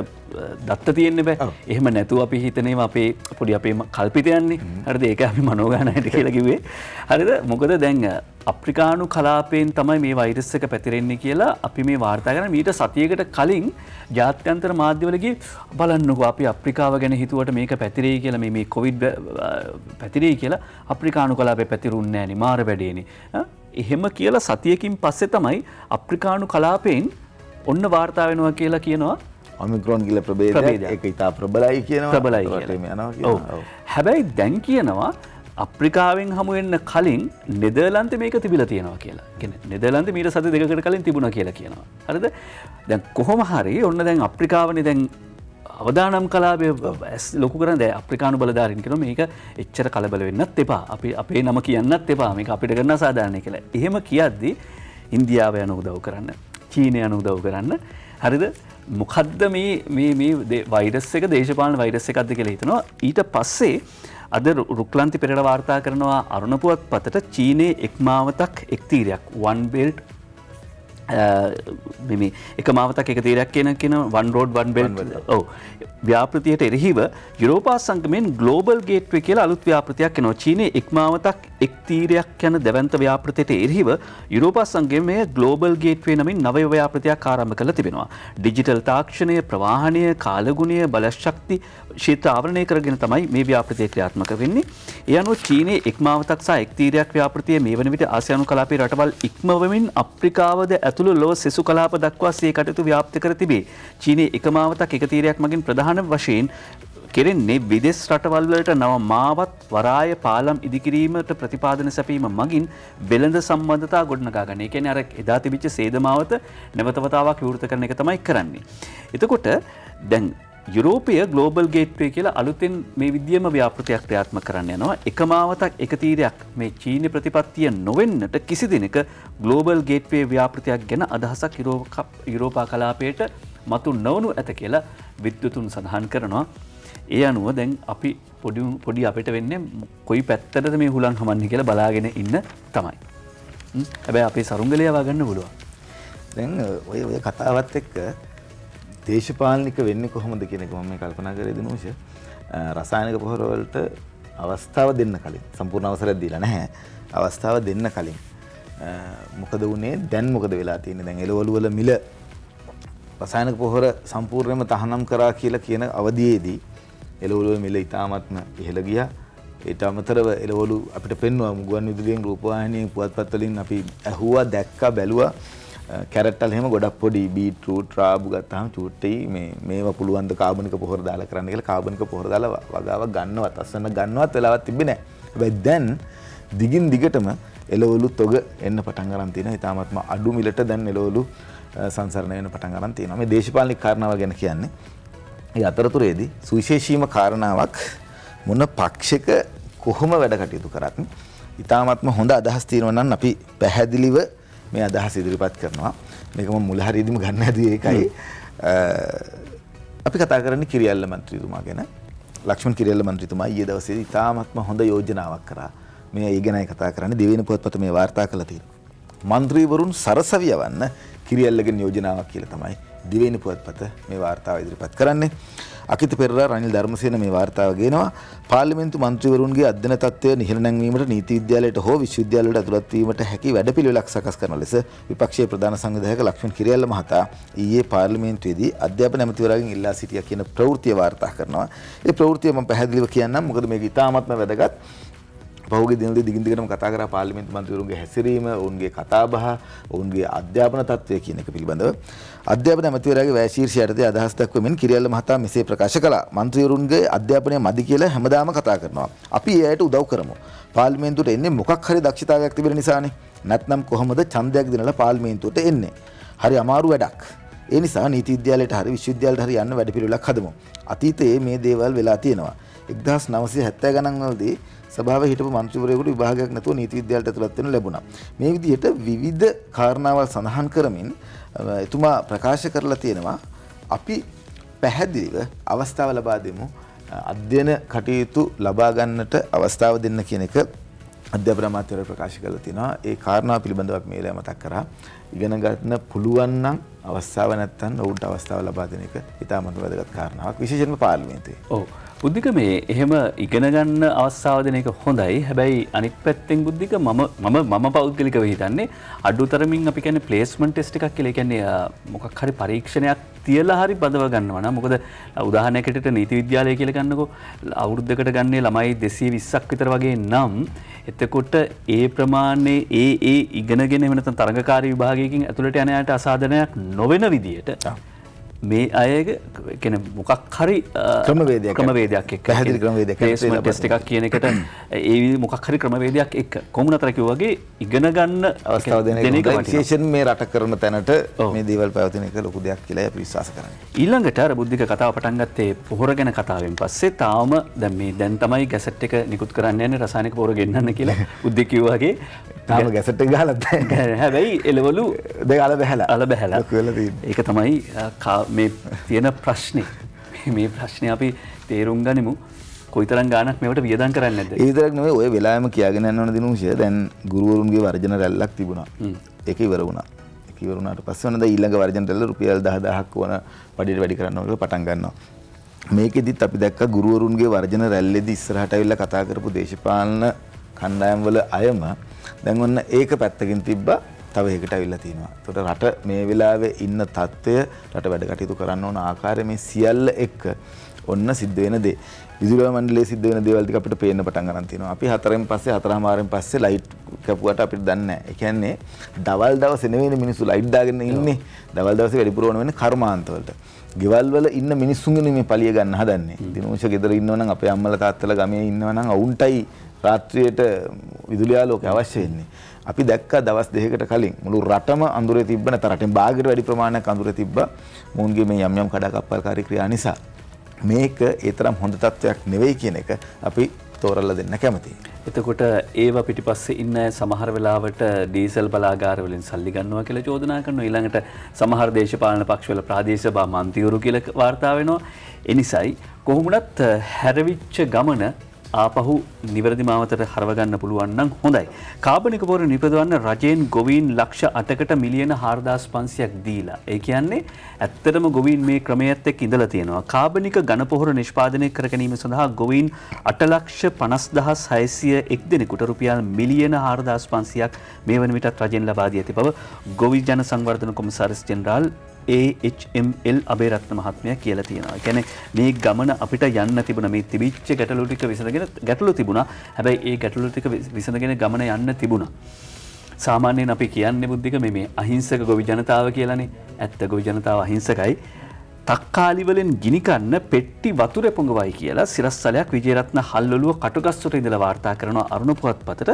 දත්ත තියෙන්න බෑ. එහෙම නැතුව අපි හිතනේම අපේ පොඩි අපේ කල්පිතයන්නේ හරද? ඒක අපි මනෝගානයට කියලකිවේ හරිද? මොකද දැන් අප්‍රිකානු කලාපයෙන් තමයි මේ වෛරස් එක පැතිරෙන්නේ කියලා අපි මේ වාර්තා කරන මීට සතියකට කලින් ජාත්‍යන්තර මාධ්‍යවලගේ බලන්නකෝ අපි අප්‍රිකාව ගැන හිතුවට මේක පැතිරේ කියලා මේ කොවිඩ් පැතිරේ කියලා අප්‍රිකානු කලාපේ පැතිරුන්නේ නෑනේ මාර වැඩේනේ. එහෙම කියලා සතියකින් පස්සේ තමයි අප්‍රිකානු කලාපයෙන් ඔන්න වාර්තා වෙනවා කියලා කියනවා. ඔමික්‍රෝන් ගිල ප්‍රබේද එක ඉතා ප්‍රබලයි කියන ප්‍රබලයි හැබැයි දැන් කියනවා අප්‍රිකාවෙන් හමුවෙන්න කලින් නෙදලන්ත මේක තිබිල තියෙනවා කියලා. නෙදලන්ත මීට සති දෙකට කලින් තිබුණ කියලා කියනවා. හරිද? දැන් කොහොම හරි ඔන්න දැන් අප්‍රිකාවනි දැන් අවදානම් කලාබය ඇස් ලොකු කරන දැ අප්‍රිකානු බලධාරින් කරන මේක එච්චර කලබල වෙන්නත් එපා. අපි අපේ නම කියන්නත් එපා. මේක අපිට කරන්න සාධාරණය කියලා. එහෙම කියද්දි ඉන්දියාව යන උදව් කරන්න චීනය යන උදව් කරන්න. හරිද? මොකද්ද මේ වෛරස් එක දේශපාලන වෛරස් එකක්ද කියලා හිතනවා. ඊට පස්සේ අද රුක්ලන්ති පෙරට වාර්තා කරනවා අරුණපුවත් පතට චීනයේ එක්මාවතක් එක්තීරයක් වන්බෙල්ට් මෙම එක මාවතක් එක තීරයක් කියන කියෙන වන් රෝඩ් වන් බෙල් ඕ ව්‍යාපෘතියට එරහිව යුරෝපා සංගමෙන් ගලෝබල් ගේට්ව කියල අලුත් ව්‍යාපෘතියක් නො චීනය එක්මාවතක් එක් තීරයක් යන දැවන්ත ව්‍යාපෘතියට එරහිව යුරෝපා සංගමය ගලෝබල් ගේට්වේ නමින් නව ව්‍යාපෘතියක් කාරම්භ කළ තිබෙනවා. ඩිජිටල් තාක්ෂණය ප්‍රවාහණය කාලගුණය බලශක්ති ශේත්‍ර ආවරණය කරගෙන තමයි මේ ව්‍යාපෘතිය ක්‍රියාත්මක වෙන්නේ. ඒ අනුව චීනයේ එක්මාවතක් සහ එක්තීරයක් ව්‍යාපෘතිය මේ වන විට ආසියානු කලාපේ රටවල් ඉක්මවමින් අප්‍රිකාවද ඇතුළු ලොව සෙසු කලාප දක්වා සේ කටයුතු ව්‍යාප්ත කර තිබේ. චීනයේ එකමාවතක් එකතීරයක් මගින් ප්‍රධාන වශයෙන් කෙරෙන්නේ විදෙස් රටවල්වලට නව මාවත් වරාය පාලම් ඉදිකිරීමට ප්‍රතිපාදන සැපීම මගින් වෙළඳ සම්බන්ධතා ගොඩනගා ගන්න. ඒ කියන්නේ අර එදා තිබිච්ච සේදමාවත නැවතවතාවක් විවෘත කරන එක තමයි කරන්නේ. එතකොට දැන් යුරෝපය ගලෝබල් ගේට්වේ කියලා අලුතෙන් මේ විද්‍යම ව්‍යාපෘතියක් ක්‍රියාත්ම කරන්න යනවා එකමාවතක් එක තීරයක් මේ චීනි ප්‍රතිපත්තිය නොවෙන්නට කිසි දෙනක ගලෝබල් ගේට්වේ ව්‍යාපෘතියක් ගැන අදහසක් යුරෝපා කලාපයට මතු නොවනු ඇත කියලා විද්‍යතුන් සඳහන් කරනවා ඒ අනුව දැන් අපි පොඩි පොඩි අපිට වෙන්න කොයි පැත්තටද මේ හුලන් හමන්න කියලා බලාගෙන ඉන්න තමයි. හැබැයි අපේ සරුංගලය වගන්න පුළුවන්. දැන් ඔය ඔය කතාවත් එක්ක දේශපාලනික වෙන්නේ කොහොමද කියන එක මම කල්පනා කරේ දිනෝෂ රසායනික පොහොරවලට අවස්ථාව දෙන්න කලින් සම්පූර්ණ අවසරයක් දීලා නැහැ. අවස්ථාව දෙන්න කලින්. මොකද වුණේ දැන් මොකද වෙලා තියෙන්නේ? දැන් එළවලු වල මිල රසායනික පොහොර සම්පූර්ණයෙන්ම තහනම් කරා කියලා කියන අවධියේදී එළවලු වල මිල ඉතාමත්ම ඉහළ ගියා. ඒට අමතරව එළවලු අපිට පෙන්වුවා මුගුවන් විදුලියෙන් රූපවාහිනියෙන් පුවත්පත් වලින් අපි ඇහුවා දැක්කා බැලුවා. කැරට්ටල් එහෙම ගොඩක් පොඩි බීට්රූට් රාබු ගත්තාම චූට්ටයි මේ මේවා පුළුවන් ද කාබනික පොහොර දාලා කරන්න කියලා කාබනික පොහොර දාලා වගාවක් ගන්නවත් අස්සන්න ගන්නවත් වෙලාවක් තිබ්බේ නැහැ. හැබැයි දැන් දිගින් දිගටම එළවලු තොග එන්න පටන් ගන්න තියෙනවා. ඊටාත්ම අඩු මිලට දැන් එළවලු සංසරණය වෙන පටන් ගන්න තියෙනවා. මේ දේශපාලනික කාරණාව ගැන කියන්නේ. ඒ අතරතුරේදී සුවිශේෂීම කාරණාවක් මොන පක්ෂයක කොහොම වැඩ කටයුතු කරත් ඊටාත්ම හොඳ අදහස් තියෙනවා නම් අපි පැහැදිලිව මේ අදහස් ඉදිරිපත් කරනවා. මේකම මුලහරිදිම ගන්න ඇදී ඒකයි. අපි කතා කරන්නේ කිරියල්ල මන්ත්‍රීතුමා ගැන. ලක්ෂ්මන් කිරියල්ල මන්ත්‍රීතුමා ඊයේ දවසේ ඉතාමත්ම හොඳ යෝජනාවක් කරා. මේ ඒ ගැනයි කතා කරන්නේ දෙවෙනි පුවත්පත මේ වාර්තා කළා තියෙනවා. මන්ත්‍රීවරුන් සරසවියවන්න කිරියල්ලගෙන් යෝජනාවක් කියලා තමයි දිවෙනි පුවත්පත මේ වාර්තාව ඉදිරිපත් කරන්නේ අකිත පෙරරා රනිල් ධර්මසේන මේ වාර්තාව ගෙනවා පාර්ලිමේන්තු මන්ත්‍රීවරුන්ගේ අධ්‍යයන තත්ත්වය නිහළ නැංවීමට නීති විද්‍යාලයට හෝ විශ්වවිද්‍යාලවලට ඇතුළත් වීමට හැකි වැඩපිළිවෙලක් සකස් කරන ලෙස විපක්ෂයේ ප්‍රධාන සංවිධායක ලක්ෂ්මන් කිරියල්ල මහතා ඊයේ පාර්ලිමේන්තුවේදී අධ්‍යාපන ඇමතිවරයාගෙන් ඉල්ලා සිටියා කියන ප්‍රවෘත්තිය වාර්තා කරනවා. ඒ ප්‍රවෘත්තිය මම පැහැදිලිව කියන්නම් මොකද මේක ඉතාමත්ම වැදගත්. පහුගේ දිනද දිගින්දිකටම කතා කර පාලිමින්තු මන්ත්‍රවරුන්ගේ හැසිරීම ඔවුන්ගේ කතාබහ ඔවුන්ගේ අධ්‍යාපන තත්වය කියන එක පිළිබඳව. අධ්‍යාපන ඇමතිවරයාගේ වැශීර්ෂය යටතේ අදහස් දක්වමින් කිරියල්ල මහතා මෙසේ ප්‍රකාශ කළා. මන්ත්‍රීවරුන්ගේ අධ්‍යාපනය මදි කියලා හැමදාම කතා කරනවා. අපි ඒ අයට උදව් කරමු. පාර්ලිමේන්තුවට එන්නේ මොකක් හරි දක්ෂතාවයක් තිබෙන නිසානේ. නැත්නම් කොහොමද ඡන්දයක් දෙනලා පාර්ලිමේන්තුවට එන්නේ? හරි අමාරු වැඩක්. ඒ නිසා නීති විද්‍යාලයට හරි විශ්වවිද්‍යාලයට හරි යන්න වැඩපිළිවෙලක් හදමු. අතීතයේ මේ දේවල් වෙලා තියෙනවා. 1970 ගණන් වලදී සභාව හිටපු මන්ත්‍රීවරයෙකුට විභාගයක් නැතුව නීති විද්‍යාලයට ඇතුළත් වෙන්න ලැබුණා. මේ විදිහට විවිධ කාරණාවල් සඳහන් කරමින් එතුමා ප්‍රකාශ කරලා තියෙනවා අපි පැහැදිලිව අවස්ථාව ලබා දෙමු අධ්‍යයන කටයුතු ලබා ගන්නට අවස්ථාව දෙන්න කියන එක අධ්‍යාපන අමාත්‍යවරය ප්‍රකාශ කරලා තිනවා. ඒ කාරණාව පිළිබඳව අපි මේලා මතක් කරා. ඉගෙන ගන්න පුළුවන් නම් අවස්ථාව නැත්තම් ඔවුන්ට අවස්ථාව ලබා දෙන එක ඉතාමත් වැදගත් කාරණාවක් විශේෂයෙන්ම පාර්ලිමේන්තුවේ. ඔව්. බුද්ධික මේ එහෙම ඉගෙන ගන්න අවස්ථාව දෙන එක හොඳයි. හැබැයි අනිත් පැත්තෙන් බුද්ධික මම මම මම පෞද්ගලිකව හිතන්නේ අඩුතරමින් අපි කියන්නේ ප්ලේස්මන්ට් ටෙස්ට් එකක් කියලා. ඒ කියන්නේ මොකක් හරි පරීක්ෂණයක් තියලා හරි බඳව ගන්නවා නම් මොකද උදාහරණයකට නීති විද්‍යාලය කියලා ගන්නකෝ අවුරුද්දකට ගන්නේ ළමයි 220ක් විතර වගේ නම් එතකොට ඒ ප්‍රමාණය ඒ ඒ ඉගෙනගෙන එහෙම නැත්නම් තරඟකාරී විභාගයකින් ඇතුළට යන යාට අසාධනයක් නොවන විදියට මේ අය කෙන මොකක් හරි ක්‍රමවේදයක්. ක්‍රමවේදයක් එක් පැහැදිලි ක්‍රමවේදයක් ටෙස්ට එකක් කියන එකට ඒ මොකක් හරි ක්‍රමවේදයක් එක් කොමුණතරකි වගේ ඉගෙන ගන්න අවස්ථාව දෙන විශේෂයෙන් මේ රට කරන තැනට මේ දේවල් පැවතින එක ලොකු දෙයක් කියලා අපි විශ්වාස කරනවා. ඊළඟට බුද්ධික කතාව පටන් ගත්තේ පොහොර ගැන කතාවෙන් පස්සේ තාම දැන් මේ දැන් තමයි ගැසට් එක නිකුත් කරන්න යන්නේ රසායනික පොහොර ගෙන්නන්න කියලා බුද්ධික කිව්වාගේ තාම ගැසට් නැහැ. හැබැයි එළවලු දෙක අල බහැලා. අල බහැලා. ඒක තමයි මේ තියෙන ප්‍රශ්නය මේ ප්‍රශ්නය අපි තේරුම් ගනිමු. කොයිතරම් ගානක් මේවට වියදම් කරන්න ඇද ඒ විතරක් නෙවෙයි ඔය වෙලාවෙම කියාගෙන යන්න ඕන දිනුෂය දැන් ගුරුවරුන්ගේ වර්ජන රැල්ලක් තිබුණා. ඒක ඉවර වුණා. ඒක ඉවර වුණාට පස්සේ වෙනද ඊළඟ වර්ජන රැල්ල රුපියල් 10000ක් වන පඩියට වැඩි කරන්න ඕන පටන් ගන්නවා. මේකෙදිත් අපි දැක්ක ගුරුවරුන්ගේ වර්ජන රැල්ලේදී ඉස්සරහට ඇවිල්ලා කතා කරපු දේශපාලන කණ්ඩායම් වල අයම දැන් ඔන්න ඒක පැත්තකින් තිබ්බා තව ඒකට ඇවිල්ලා තියෙනවා. එතකොට රට මේ වෙලාවේ ඉන්න තත්ත්වය රට වැඩ කටයුතු කරන්න ඕන ආකාරය මේ සියල්ල එක්ක ඔන්න සිද්ධ වෙන දේ. විදුලි මණ්ඩලයේ සිද්ධ වෙන දේවල් ටික අපිට පේන්න පටන් ගන්න තියෙනවා. අපි හතරෙන් පස්සේ හතරමාරෙන් පස්සේ ලයිට් කැපුවට අපිට දන්නේ නැහැ. ඒ කියන්නේ දවල් දවසේ නෙවෙයි මිනිස්සු ලයිට් දාගෙන ඉන්නේ. දවල් දවසේ වැඩිපුර ඕන වෙන්නේ කර්මාන්තවලට. ගෙවල් වල ඉන්න මිනිස්සුන්ගේ මේ පලිය ගන්න හදන්නේ. දිනෝෂ ගෙදර ඉන්නවා නම් අපේ අම්මලා තාත්තලා ගමේ ඉන්නවා නම් අවුන්ටයි රාත්‍රියට විදුලි ආලෝකය අවශ්‍ය වෙන්නේ. අපි දැක්කා දවස් දෙකකට කලින් මුළු රටම අඳුරේ තිබ්බ නැත්නම් රටෙන් බාහිර වැඩි ප්‍රමාණයක් අඳුරේ තිබ්බ මුන්ගේ මේ යම් යම් කඩාකප්පල්කාරී ක්‍රියා නිසා මේක ඒ තරම් හොඳ තත්ත්වයක් නෙවෙයි කියන එක අපි තෝරලා දෙන්න කැමතියි. එතකොට ඒව පිටිපස්සේ ඉන්න සමහර වෙලාවට ඩීසල් බලාගාර වලින් සල්ලි ගන්නවා කියලා චෝදනා කරනවා ඊළඟට සමහර දේශපාලන පක්ෂවල ප්‍රාදේශීය සභා මන්ත්‍රීවරු කියලා වාර්තා වෙනවා. එනිසයි කොහොමුණත් හැරවිච්ච ගමන ආපහු නිවැරදි මාවතට හරවගන්න පුළුවන් නම් හොඳයි. කාබනික පොර නිපදවන්න රජයෙන් ගොවීන් ලක්ෂ අටකට මිලියන හාරදාස් පන්සියක් දීලා. ඒ කියන්නේ ඇත්තටම ගොවීන් මේ ක්‍රමයත් එක් ඉඳලා තියෙනවා. කාබනික ඝනපොහොර නිෂ්පාදනය කර ගැනීම සඳහා ගොවීන් අටලක්ෂ පනස් දහස් හයසිය එක් දෙනෙකුට රුපියල් මිලියන හාරදාස් පන්සියක් මේ වන විටත් රජෙන් ලබා දී ඇති බව ගොවි ජන සංවර්ධන කොමසාරිස් ජෙනරාල් AHML අබේරත්න මහත්මය කියලා තියෙනවා. කියන්නේ මේ ගමන අපිට යන්න තිබුණ මේ තිබිච්ච ගැටලු ටික විසඳගෙන ගැටලු තිබුණා. හැබැයි ඒ ගැටලු ටික විසඳගෙන ගමන යන්න තිබුණා. සාමාන්‍යයෙන් අපි කියන්නේ බුද්ධික මේ මේ අහිංසක ගොවි ජනතාව කියලානේ. ඇත්ත ගොවි ජනතාව අහිංසකයි. තක්කාලිවලින් ගිනිකන්න පෙට්ටි වතුර පොඟවයි කියලා සිරස්සලයක් විජේරත්න හල්ලොලුව කටුගස්සට ඉඳලා වාර්තා කරන අරුණ පුවත්පතට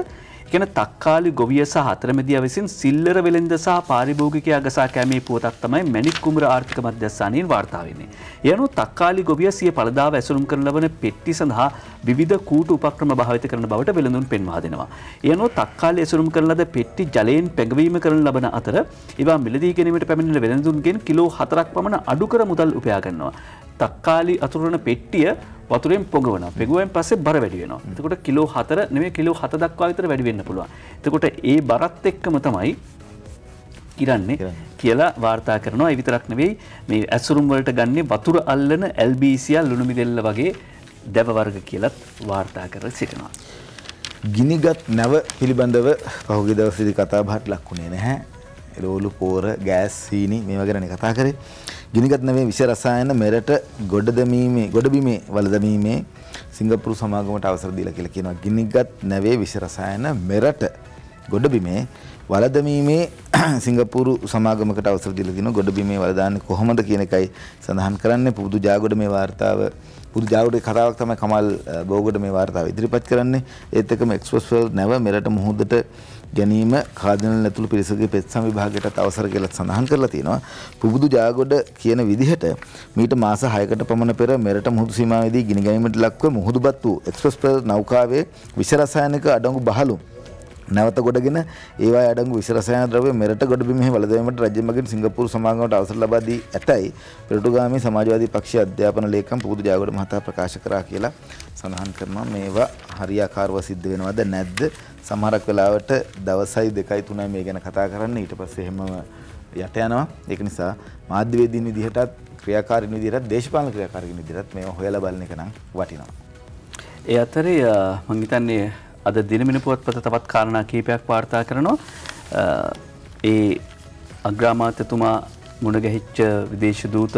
කියන තක්කාලි ගොවිය සහ අතරමැදිය විසින් සිල්ලර වෙළෙන්ද සහ පාරිභෝගිකයා ගසා කැමේ පුවතක් තමයි මැණික් කුමර ආර්ථික මධ්‍යස්ථානයෙන් වාර්තා වෙන්නේ. යනු තක්කාලි ගොවිය සිය පළදාව ඇසුරුම් කරන ලබන පෙට්ටි සඳහා විවිධ කූටු උපක්‍රම භාවිත කරන බවට වෙළඳුන් පෙන්වා දෙනවා. යනු තක්කාලි ඇසුරුම් කරන ලද පෙට්ටි ජලයෙන් පැඟවීම කරන ලබන අතර ඒවා මිලදී ගැනීමට පැමිණෙන වෙළඳුන්ගෙන් කිලෝ 4ක් පමණ අඩු කර මුදල් උපයා ගන්නවා. තක්කාලි අතුරන පෙට්ටිය වතුරෙන් පොගවන පෙගුවෙන් පස්සේ බර වැඩි වෙනවා. එතකොට කිලෝ 4 නෙමෙයි කිලෝ 7 දක්වා විතර වැඩි වෙන්න පුළුවන්. එතකොට ඒ බරත් එක්කම තමයි කිරන්නේ කියලා වාර්තා කරනවා. ඒ විතරක් නෙවෙයි මේ ඇසුරුම් වලට ගන්නේ වතුර අල්ලන ඇල්බීසියා ලුණු මිදෙල්ල වගේ දැව වර්ග කියලත් වාර්තා කර සිටිනවා. ගිනිගත් නැව පිළිබඳව පහුගිය දවසේදී කතා බහට ලක් වුණේ නැහැ. එලෝලු පෝර ගෑස් හීනි මේ වගේරන කතා කරේ ගිනිගත් නෙවේ විෂ රසායන මෙරට ගොඩ දැමීමේ ගොඩබිමේ වල දැමීමේ සිංගප්පූරු සමාගමට අවසර දීලා කියලා කියනවා. ගිනිගත් නැවේ විෂ රසායන මෙරට ගොඩබිමේ වලදමීමේ සිංගපූරු සමාගමකට අවසර දීලා තිනවා ගොඩබිමේ වල දාන්නේ කොහොමද කියන එකයි සඳහන් කරන්නේ. පුදු ජාගොඩ මේ වාර්තාව පුදු ජාගොඩේ කතාවක් තමයි කමල් බෝගොඩ මේ වාර්තාව ඉදිරිපත් කරන්නේ. ඒත් එක්කම එක්ස්පෝස් නැව මෙරට මුහුදට ගැනීම කාදිනල් ඇතුළු පිරිසගේ පෙත්සම් විභාගයටත් අවසර කියලා සඳහන් කරලා තියෙනවා. පුබුදු ජාගොඩ කියන විදිහට මීට මාස 6කට පමණ පෙර මෙරට මුහුදු සීමාවේදී ගිනි ගැනීමට ලක්ව මුහුදුබත් වූ එක්ස්ප්‍රස් නෞකාවේ විෂ රසායනික අඩංගු බහලු නැවත ගොඩගෙන ඒවා අඩංගු විෂ රසායන ද්‍රව්‍ය මෙරට ගොඩබිමෙහි වලදවීමට රජය මගින් සිංගප්පූරු සමාගමට අවසර ලබා දී ඇතැයි පෙරටුගාමී සමාජවාදී පක්ෂයේ අධ්‍යාපන ලේකම් පුබුදු ජාගොඩ මහතා ප්‍රකාශ කරා කියලා සඳහන් කරනවා මේවා හරියාකාරව සිද්ධ වෙනවද නැද්ද සමහරක් වෙලාවට දවසයි දෙකයි තුනයි මේ ගැන කතා කරන්න ඊට පස්සේ එහෙමම යට යනවා ඒක නිසා මාධ්‍යවේදීන් විදිහටත් ක්‍රියාකාරීන් විදිහටත් දේශපාලන ක්‍රියාකාරීන් විදිහටත් මේවා හොයලා බලන එක නම් වටිනවා. ඒ අතරේ මං හිතන්නේ අද දිනමින පුවත්පත තවත් කාරණා කීපයක් වාර්තා කරනවා. ඒ අග්‍රාමාත්‍යතුමා මුණගැහිච්ච විදේශ දූත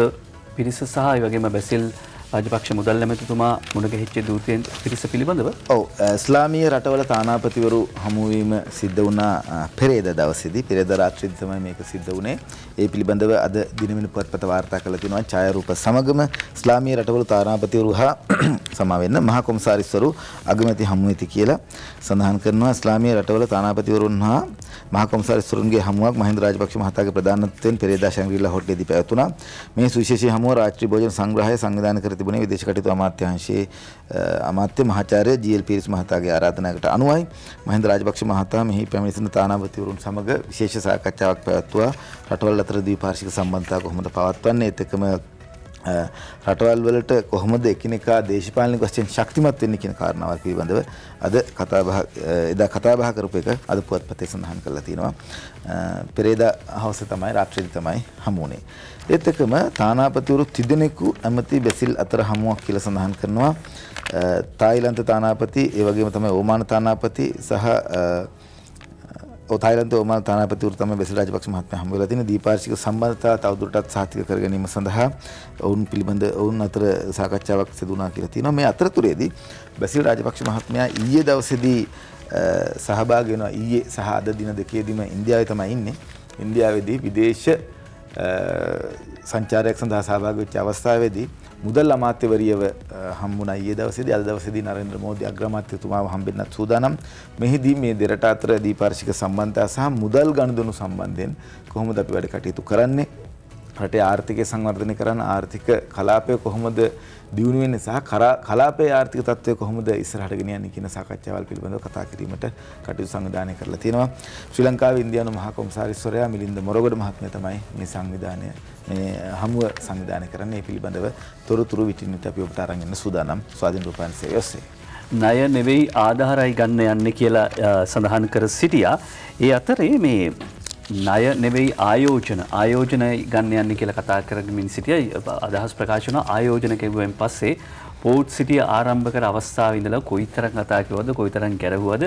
පිරිස සහ ඒ වගේම බැසිල් රාජපක්ෂ මුදල් ඇමතිතුමා මුණගැහිච්ච දූතයන් පිරිස පිළිබඳව ඔව් ඉස්ලාමීය රටවල තානාපතිවරු හමුවීම සිද්ධ වුණා පෙරේද දවසේදී. පෙරේද රාත්‍රියේදී තමයි මේක සිද්ධ වුණේ. ඒ පිළිබඳව අද දිනමින පුවත්පත වාර්තා කරලා තිනවා ඡායාරූප සමගම. ඉස්ලාමීය රටවල තානාපතිවරු හා සමා වෙන්න මහා කොමසාරිස්වරු අගමැති හමුවෙති කියලා සඳහන් කරනවා. ඉස්ලාමීය රටවල තානාපතිවරුන් හා මහා කොමසාරිස්වරුන්ගේ හමුවක් මහින්ද රාජපක්ෂ මහතාගේ ප්‍රධානත්වයෙන් පෙරේදා ශංග්‍රීලා හොට්ටේදී පැවතුණා. මේ සුවිශේෂී හමුව රාත්‍රී භෝජන සංග්‍රහය සංවිධානය කර තිබුණේ විදේශ කටයුතු අමාත්‍යාංශයේ අමාත්‍ය මහාචාර්ය ජී.එල්. පීරිස් මහතාගේ ආරාධනාවකට අනුවයි. මහින්ද රාජපක්ෂ මහතා මෙහි පැමිණ සිටින තානාපතිවරුන් සමග විශේෂ සාකච්ඡාවක් පැවැත්වුවා රටවල් අතර ද්විපාර්ශ්වික සම්බන්ධතා කොහොමද පවත්වන්නේ? ඒත් එක්කම රටවල් වලට කොහොමද එකිනෙකා දේශපාලනික වශයෙන් ශක්තිමත් වෙන්නේ කියන කාරණාවල් පිළිබඳව අද කතා බහ එදා කතා බහ කරපු එක අද පුවත්පතේ සඳහන් කරලා තිනවා. පෙරේදා හවස තමයි රාත්‍රියේදී තමයි හමු වුණේ. ඒත් එක්කම තානාපතිවරු තිදෙනෙකු ඇමති බැසිල් අතර හමුවක් කියලා සඳහන් කරනවා. තායිලන්ත තානාපති ඒ වගේම තමයි ඕමාන තානාපති සහ තායිලන්ත ඕමාන තානාපතිවරු තමයි බැසිල් රාජපක්ෂ මහත්මයා හමු වෙලා තියෙන දීපාර්ශික සම්බන්ධතා තවදුරටත් සාතික කර ගැනීම සඳහා ඔවුන් පිළිබඳ ඔවුන් අතර සාකච්ඡාවක් සිදු වුණා කියලා තියෙනවා. මේ අතරතුරේදී බැසිල් රාජපක්ෂ මහත්මයා ඊයේ දවසේදී සහභාගී වෙනවා. ඊයේ සහ අද දින දෙකේදීම ඉන්දියාවේ තමයි ඉන්නේ. ඉන්දියාවේදී විදේශ සංචාරයක් සඳහා සහභාගී වෙච්ච අවස්ථාවේදී මුදල් අමාත්‍යවරියව හම්බුණා. ඊයේ දවසේදී අද දවසේදී නරේන්ද්‍ර මෝදි අග්‍රාමාත්‍යතුමාව හම්බෙන්නත් සූදානම්. මෙහිදී මේ දෙරට අතර දීපාර්ශික සම්බන්ධතා සහ මුදල් ගනුදෙනු සම්බන්ධයෙන් කොහොමද අපි වැඩ කටයුතු කරන්නේ? රටේ ආර්ථිකය සංවර්ධනය කරන්න ආර්ථික කලාපය කොහොමද දියුණු වෙන්නේ සහ කලාපයේ ආර්ථික තත්ත්වය කොහොමද ඉස්සරහට ගෙන යන්නේ කියන සාකච්ඡාවල් පිළිබඳව කතා කිරීමට කටයුතු සංවිධානය කරලා තියෙනවා. ශ්‍රී ලංකාවේ ඉන්දියානු මහා කොමසාරිස්වරයා මිලින්ද මොරගොඩ මහත්මයා තමයි මේ සංවිධානය මේ හමුව සංවිධානය කරන්නේ. මේ පිළිබඳව තොරතුරු විටින් විට අපි ඔබට අරන් එන්න සූදානම් ස්වාධීන රූපවාහිනී සේවය ඔස්සේ. ණය නෙවෙයි ආධාරයි ගන්න යන්නේ කියලා සඳහන් කර සිටියා. ඒ අතරේ මේ ණය නෙවෙයි ආයෝජන. ආයෝජන ගන්න යන්න කියලා කතා කරමින් සිටිය අදහස් ප්‍රකාශන ආයෝජන කෙවුවෙන් පස්සේ පෝට් සිටිය ආරම්භ කර අවස්ථාව ඉඳලා කොයිතරම් කතා කිව්වද කොයිතරම් ගැරහුවද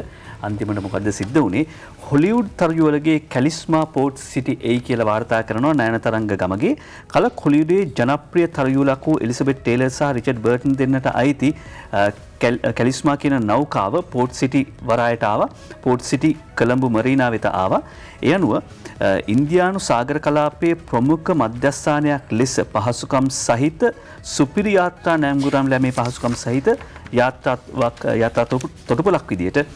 අන්තිමට මොකද්ද සිද්ධ වුනේ? හොලිවුඩ් තර්ජුවලගේ කැලිස්මා පෝට් සිටි එයි කියලා වාර්තා කරනවා නයනතරංග ගමගේ. කලක් හොලිවුඩේ ජනප්‍රිය තර්ජුවලකු එලිසබෙත් ටේලර් සහ රිචඩ් බර්ටන් දෙන්නට අයිති. කැලිස්මා කියන නෞකාව පෝට් සිටි වරායට ආවා. පෝට් සිටි කළඹු මරීනා වෙත ආවා. එය අනුව ඉන්දයානු සාගර කලාපයේ ප්‍රමුඛ මධ්‍යස්ථානයක් ලෙස පහසුකම් සහිත සුපිරි යාත්‍රා නෑම්ගුරම් ලැමේ පහසුකම් සහිත යාත්‍රාවක් යතා තොටුපලක් විදියට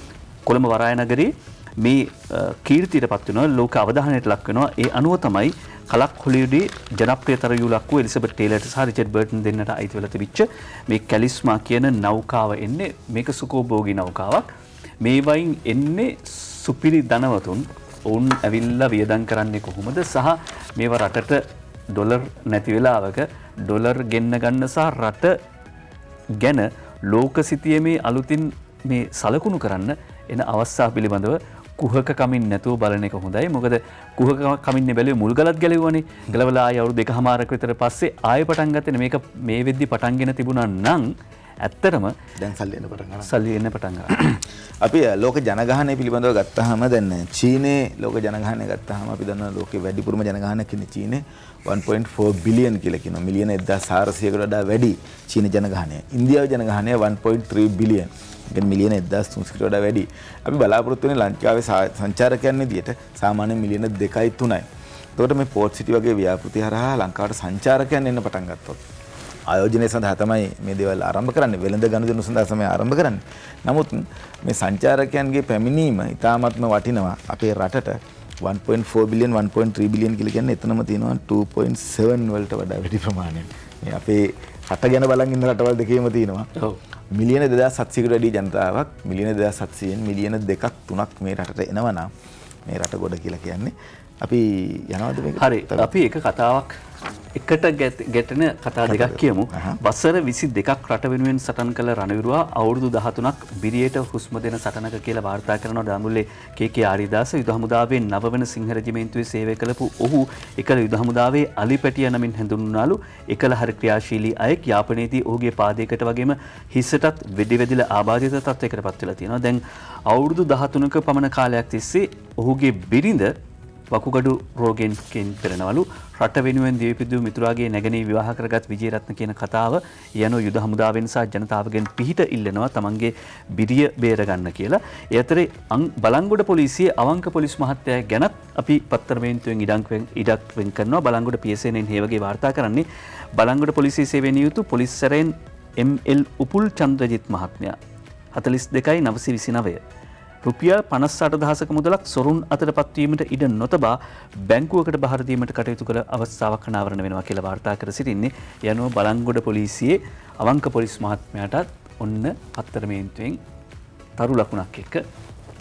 කොළඹ වරායනගරේ මේ කීර්තියට පත්වන ලෝක අවධානයට ලක්වෙනවා ඒ අනුව තමයි කලක් හොලිඩේ ජනප්‍රියතර යුලක්ව එලිසබට ටේලට සහ රිචඩ් බර්ටන් දෙන්නට අයිතිවල තිබිච්ච මේ කැලිස්මා කියන නෞකාව එන්නේ. මේක සුකෝභෝගී නෞකාවක්. මේවයින් එන්නේ සුපිරි ධනවතුන් ඔවුන් ඇවිල්ලා වියදන් කරන්නේ කොහොමද? සහ මේව රටට ඩොලර් නැති වෙලාවක ඩොලර් ගෙන්න ගන්න සහ රට ගැන ලෝක සිතියමේ අලුතින් මේ සලකුණු කරන්න එන අවස්ථා පිළිබඳව කුහක කමින් නැතුව බලන එක හොඳයි මොකද කුහක කමින් බැලේ මුල්ගලත් ගැලවනේ ගලවලා අවුරු දෙක හමාරක විතර පස්සේ ආය පටන් ගතන මේක මේ වෙද්දි පටන්ගෙන තිබුණා නං ඇත්තරම දැන් සල්ලි එන්න පටන් ගන්නවා. සල්ලි එන්න පටන් ගන්නවා. අපි ලෝක ජනගහනය පිළිබඳව ගත්තහම දැන් චීනයේ ලෝක ජනගහනය ගත්තහම අපි දන්නවා ලෝකේ වැඩිපුරම ජනගහනයක් ඉන්නේ චීනේ 1.4 බිලියන් කියලා කියනවා මිලියන 1400කට වඩා වැඩි චීන ජනගහනය. ඉන්දියාවේ ජනගහනය 1.3 බිලියන්. කියන්නේ මිලියන 1300කට වඩා වැඩි. අපි බලාපොරොත්තු වෙන්නේ ලංකාවේ සංචාරකයන් විදියට සාමාන්‍ය මිලියන 2යි 3යි. එතකොට මේ පෝට් සිටි වගේ ව්‍යාපෘති හරහා ලංකාවට සංචාරකයන් එන්න පටන් ගත්තොත් ආයෝජනය සඳහා තමයි මේ දේවල් ආරම්භ කරන්නේ වෙළඳ ගනුදෙනු සඳහා තමයි ආරම්භ කරන්නේ. නමුත් මේ සංචාරකයන්ගේ පැමිණීම ඉතාමත්ම වටිනවා අපේ රටට 1.4 බිලියන් 1.3 බිලියන් කියලා කියන්නේ එතනම තියෙනවා 2.7 වලට වඩා වැඩි ප්‍රමාණයක්. මේ අපේ රට ගැන බලන් ඉන්න රටවල් දෙකේම තියෙනවා. මිලියන 2700කට වැඩි ජනතාවක් මිලියන 2700න් මිලියන 2ක් 3ක් මේ රටට එනවා නම් මේ රට ගොඩ කියලා කියන්නේ අපි යනවද මේක? හරි. අපි එක කතාවක් එකට ගැටෙන කතා දෙකක් කියමු. වසර 22ක් රට වෙනුවෙන් සටන් කළ රණවිරුවා අවුරුදු 13ක් බිරියට හුස්ම දෙන සටනක කියලා වාර්තා කරනවා දාමුල්ලේ කේ.කේ ආරිදාස යුද හමුදාවේ නව වෙන සිංහ රෙජිමේන්තුවේ සේවය කළපු ඔහු එකල යුද හමුදාවේ අලිපැටිය නමින් හැඳුන්වනාලු එකල හරි ක්‍රියාශීලී අයෙක් යාපනයේදී ඔහුගේ පාදයකට වගේම හිස්සටත් වෙඩි වැදිලා ආබාධිත තත්ත්වයකට පත් වෙලා තියෙනවා. දැන් අවුරුදු 13ක පමණ කාලයක් තිස්සේ ඔහුගේ බිරිඳ වකුගඩු රෝගෙන්කෙන් පෙරනවලු රට වෙනුවෙන් දීපිදු මිතුරාගේ නැගනී විවාහ කරගත් විජේරත්න කියන කතාව යනු යුද හමුදාවෙන් සහ ජනතාවගෙන් පිහිට ඉල්ලනවා තමන්ගේ බිරිය බේරගන්න කියලා. ඒ අතරේ බලංගොඩ පොලිසියේ අවංක පොලිස් මහත්තයා ගැනත් අපි පත්තරමේන්තුවෙන් ඉඩක්වෙන් ඉඩක් වෙන් කරනවා බලංගොඩ පියසේනෙන් හේවගේ වාර්තා කරන්නේ බලංගොඩ පොලිසිය සේවය නියුතු පොලිස්සරෙන් ML උපුල් චන්ද්‍රජිත් මහත්මයා. හතලිස් දෙකයි නවසි විසි නවය. රුපියල් පනස්සට දහසක මුදලක් සොරුන් අතට පත්වීමට ඉඩ නොතබා බැංකුවකට බහරදීමට කටයුතු කළ අවස්ථාවක් නාවරණ වෙනවා කියලා වාර්තා කර සිටින්නේ යනුව බලංගොඩ පොලිසියේ අවංක පොලිස් මහත්මයාටත් ඔන්න අත්තරමේන්තුවෙන් තරු ලකුණක් එක්ක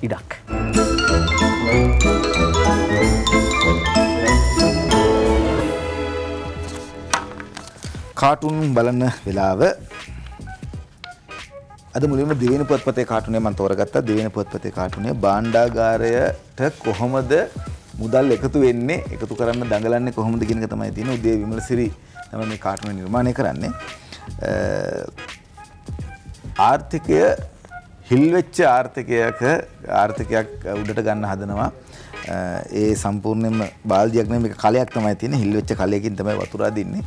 ඉඩක්. කාටුන් බලන්න වෙලාව අද මුලින්ම දිවෙන පොත්පතේ කාටුනේ මම තෝරගත්තා. දිවෙන පොත්පතේ කාටුනේ භාණ්ඩාගාරයට කොහොමද මුදල් එකතු වෙන්නේ එකතු කරන්න දඟලන්නේ කොහොමද කියන එක තමයි තියෙන්නේ. උදේ විමලසිරි තමයි මේ කාටුනේ නිර්මාණය කරන්නේ. ආර්ථිකය හිල්වෙච්ච ආර්ථිකයක ආර්ථිකයක් උඩට ගන්න හදනවා. ඒ සම්පූර්ණයෙන්ම බාල්දියක් නෙමෙයි මේක කලයක් තමයි තියෙන්නේ. හිල්වෙච්ච කලයකින් තමයි වතුර අදින්නේ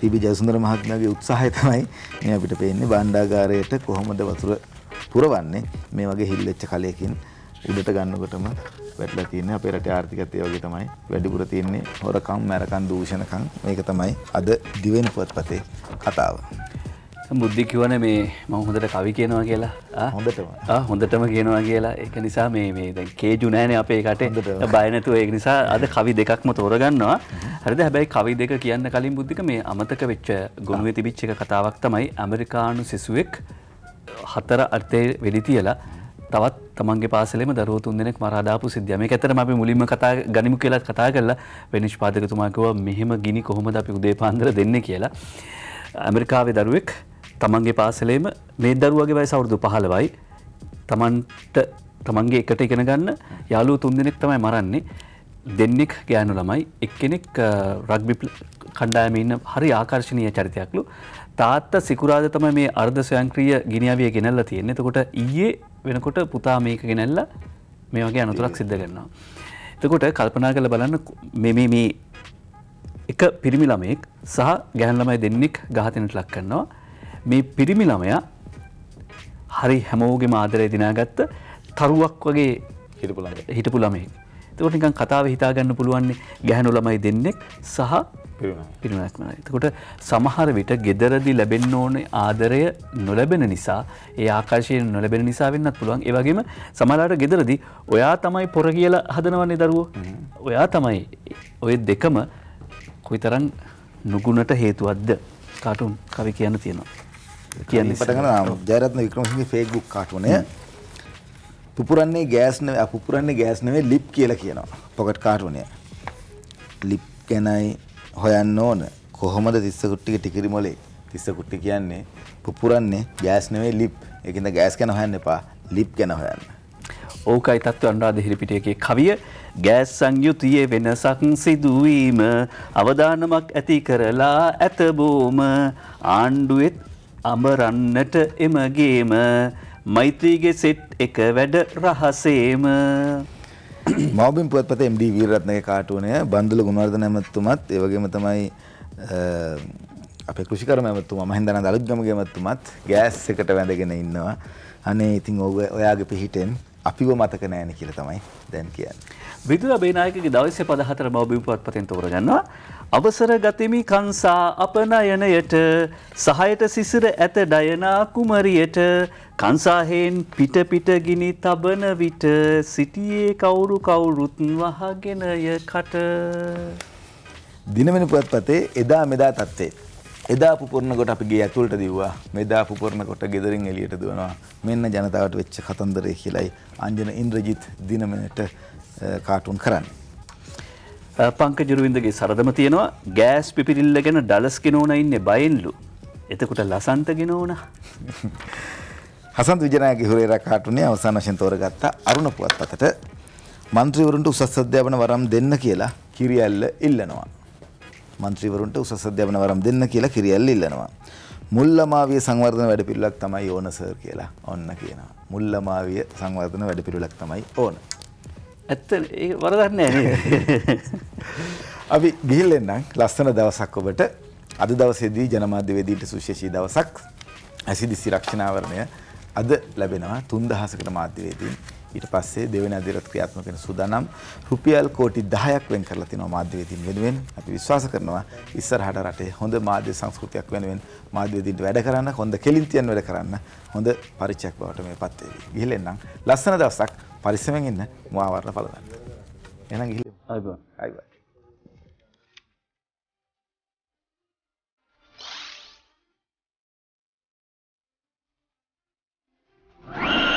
පිබි ජයසුන්දර මහත්මයාගේ උත්සාහය තමයි මේ අපිට පේන්නේ. බණ්ඩාගාරයට කොහොමද වතුර පුරවන්නේ? මේ වගේ හිල්ලෙච්ච කලයකින් උඩට ගන්නකොටම වැටලා තියෙන්නේ. අපේ රටේ ආර්ථිකත්වය වගේ තමයි. වැඩිපුර තියෙන්නේ හොරකම් මැරකම් දූෂණකම්. මේක තමයි අද දිවෙන පුවත්පතේ කතාව. බුද්ධි කිවන මේ මම හොඳට කවි කියනවා කියලා. හොඳටම. හොඳටම කියනවා කියලා. එක නිසා මේ මේ කේජු නෑන අපේ කට බයනතුව ඒ නිසා අද කවි දෙකක්ම තෝරගන්නවා. හරිද? හැබැයි කවි දෙක කියන්න කලින් බුද්ධික මේ අමතක වෙච්ච ගොුණුව තිබිච්ච එක කතාවක් තමයි ඇමරිකානු සිසුවෙක් හතර අර්ථය වෙඩි තියලා තවත් තමන්ගේ පාසලෙම දරුව තුන් දෙනෙක් මරාදාපු සිද්ධිය මේ ඇතරම අපි මුලින්ම කතා ගනිමු කියලා කතා කරලා වෙනිෂ්පාදකතුමාකව මෙහෙම ගිනි කොහොමද අපි උදේ පාන්දර දෙන්න කියලා. ඇමරිකාවේ දරුවෙක් තමන්ගේ පාසලේම මේ දරුවගේ වයි සවුරුදු පහළවයි. තමන්ට තමන්ගේ එකට ඉගෙන ගන්න යාලු තුන් දෙනෙක් තමයි මරන්නේ. දෙන්නෙක් ගෑනු ළමයි එක්කෙනෙක් රක්බි කණ්ඩායමඉන්න හරි ආකර්ශණය චරිතයක්ලු. තාත්ත සිකුරාද තම මේ අර්ධ ස්වයංක්‍රිය ගිනිියාවිය ගෙනල්ල තියෙන එතකොට ඊයේ වෙනකොට පුතා මේක ගෙනැල්ල මේ වගේ අනතුරක් සිද්ධ කරනවා. එතකොට කල්පනා කළ බලන්න මෙ මේ එක පිරිමි ළමයෙක් සහ ගැහන් ළමයි දෙන්නෙක් ගාතනට ලක් කරනවා. මේ පිරිමි ළමයා හරි හැමෝගේ මාදරය දිනාගත්ත තරුවක් වගේ හිටපු ළමයෙක්. එතකොට නිකන් කතාව හිතාගන්න පුළුවන්නේ ගැහැණු ළමයි දෙන්නෙක් සහ පිරිමක්මන. එතකොට සමහර විට ගෙදරදි ලැබෙන්න ඕන ආදරය නොලැබෙන නිසා ඒ ආකාශය නොලැබෙන නිසා වෙන්නත් පුළුවන්. ඒවගේම සමලාට ගෙදරදි ඔයා තමයි පොර කියල හදනවන්නේ දරුවෝ? ඔයා තමයි. ඔය දෙකම කොයිතරන් නුගුණට හේතුවත්ද කාටුන්? කවි කියන්න තියෙනවා. කියන්න පටගන ජයරත්න වික්‍රමසිගේ ෆේක්බුක් කාටුනය පුපුරන්නේ ගෑස්න පුපුරන්නේ ගෑස්නවේ ලිප් කියල කියනවා. පොකට් කාටුනය ලිප් ගැනයි හොයන්න ඕන. කොහොමද තිස්ස කුට්ටික ටිකිරි මොලේ? තිස්ස කුට්ටි කියන්නේ පුපුරන්නේ ගෑස්නවේ ලිප් එකද ගෑස් ගැන හොයන්න එපා. ලිප් ගැන හොයන්න. ඕකයි තත්ව අන්රාධ හිරිපිටියගේ කවිය. ගෑස් සංයුතියේ වෙනසක් සිදුවීම අවධානමක් ඇති කරලා ඇත බෝම. ආණ්ඩුවෙත් අඹරන්නට එමගේම මෛත්‍රීගේ සෙට් එක වැඩ රහසේම මවබින් පුවත්පත MD වීරත්නගේ කාටුවනය බන්දුල ගුණවර්ධන ඇමත්තුමත් ඒවගේම තමයි අප කෘෂිකර ඇමත්තුම මහින්දන දළුත්ගමගේ ඇමත්තුමත් ගෑස් එකට වැඳගෙන ඉන්නවා අනේ ඉතින් ඔව ඔයාගේ පිහිටෙන් අපිව මතක නෑන කියල තමයි දැන් කියන්න. විදුර බේනායකගේ දවසේ පදහතර බෞබිම් පත්පතෙන් තෝරගන්නවා. අවසර ගතිමි කංසා අපනයනයට සහයට සිසිර ඇත ඩයනා කුමරියට කංසාහයෙන් පිට පිට ගිනි තබන විට සිටියේ කවුරු කවුරුත් වහගෙනය කට. දිනවෙන පුවත්පතේ එදා මෙදා තත්වේ. එදා පුපුරණ කොට අපිගේ ඇතුළට දවවා මෙදා පුපුරණ කොට ගෙදරින් එලියට දුවනවා මෙන්න ජනතාවට වෙච්ච කතන්දරය කියලයි අන්ජන ඉන්ද්‍රජිත් දිනමනට කාටුන් කරන්න. පංක ජුරුවින්දගේ සරදම තියෙනවා ගෑස් පිපිරිල්ල ගැන ඩලස්ගෙන ඕන ඉන්න බයින්ලු. එතකුට ලසන්තගෙන ඕන. හසන්ත විජනයගේ හුරේර කාටුනේ අවසාන වශයෙන් තෝරගත්ත අරුණ පුවත්පතට මන්ත්‍රීවරුන්ට උසස් අධ්‍යාපන වරම් දෙන්න කියලා කිරියල්ල ඉල්ලනවා. මන්ත්‍රීවරුන්ට උසස් අධ්‍යාපන වරම් දෙන්න කියලා කිරියල්ල ඉල්ලනවා. මුල්ලමාවිය සංවර්ධන වැඩපිළිවෙලක් තමයි ඕන සර් කියලා ඔන්න කියනවා. මුල්ලමාවිය සංවර්ධන වැඩපිළිවෙලක් තමයි ඕන. ඇත්ත ඒ වරදන්නේ අපි ගිහිල්ලෙන්නම් ලස්සන දවසක් ඔබට. අද දවසේදී ජනමාධ්‍යවේදීට සුශේෂී දවසක්. ඇසිදිසි රක්ෂණාවරණය. අද ලැබෙනවා තුන්දහසකට මාධ්‍යවේදීන් ඊට පස්සේ දෙවෙනි අධිරත් ක්‍රියාත්මක වෙන සූදානම් රුපියල් කෝටි 10ක් වෙන් කරලා තිනවා මාධ්‍යවේදීන් වෙනුවෙන්. අපි විශ්වාස කරනවා ඉස්සරහට රටේ හොඳ මාධ්‍ය සංස්කෘතියක් වෙනුවෙන් මාධ්‍යවේදීන්ට වැඩ කරන්න හොඳ කෙලින්තියන් වැඩ කරන්න හොඳ පරිචයක් බවට මේ පත් වේවි. ගිහින් එන්නම් ලස්සන දවසක් පරිස්සමෙන් ඉන්න මම වර්ණ පලදන්න. එහෙනම් ගිහින් ආයි බා. ආයි බා. you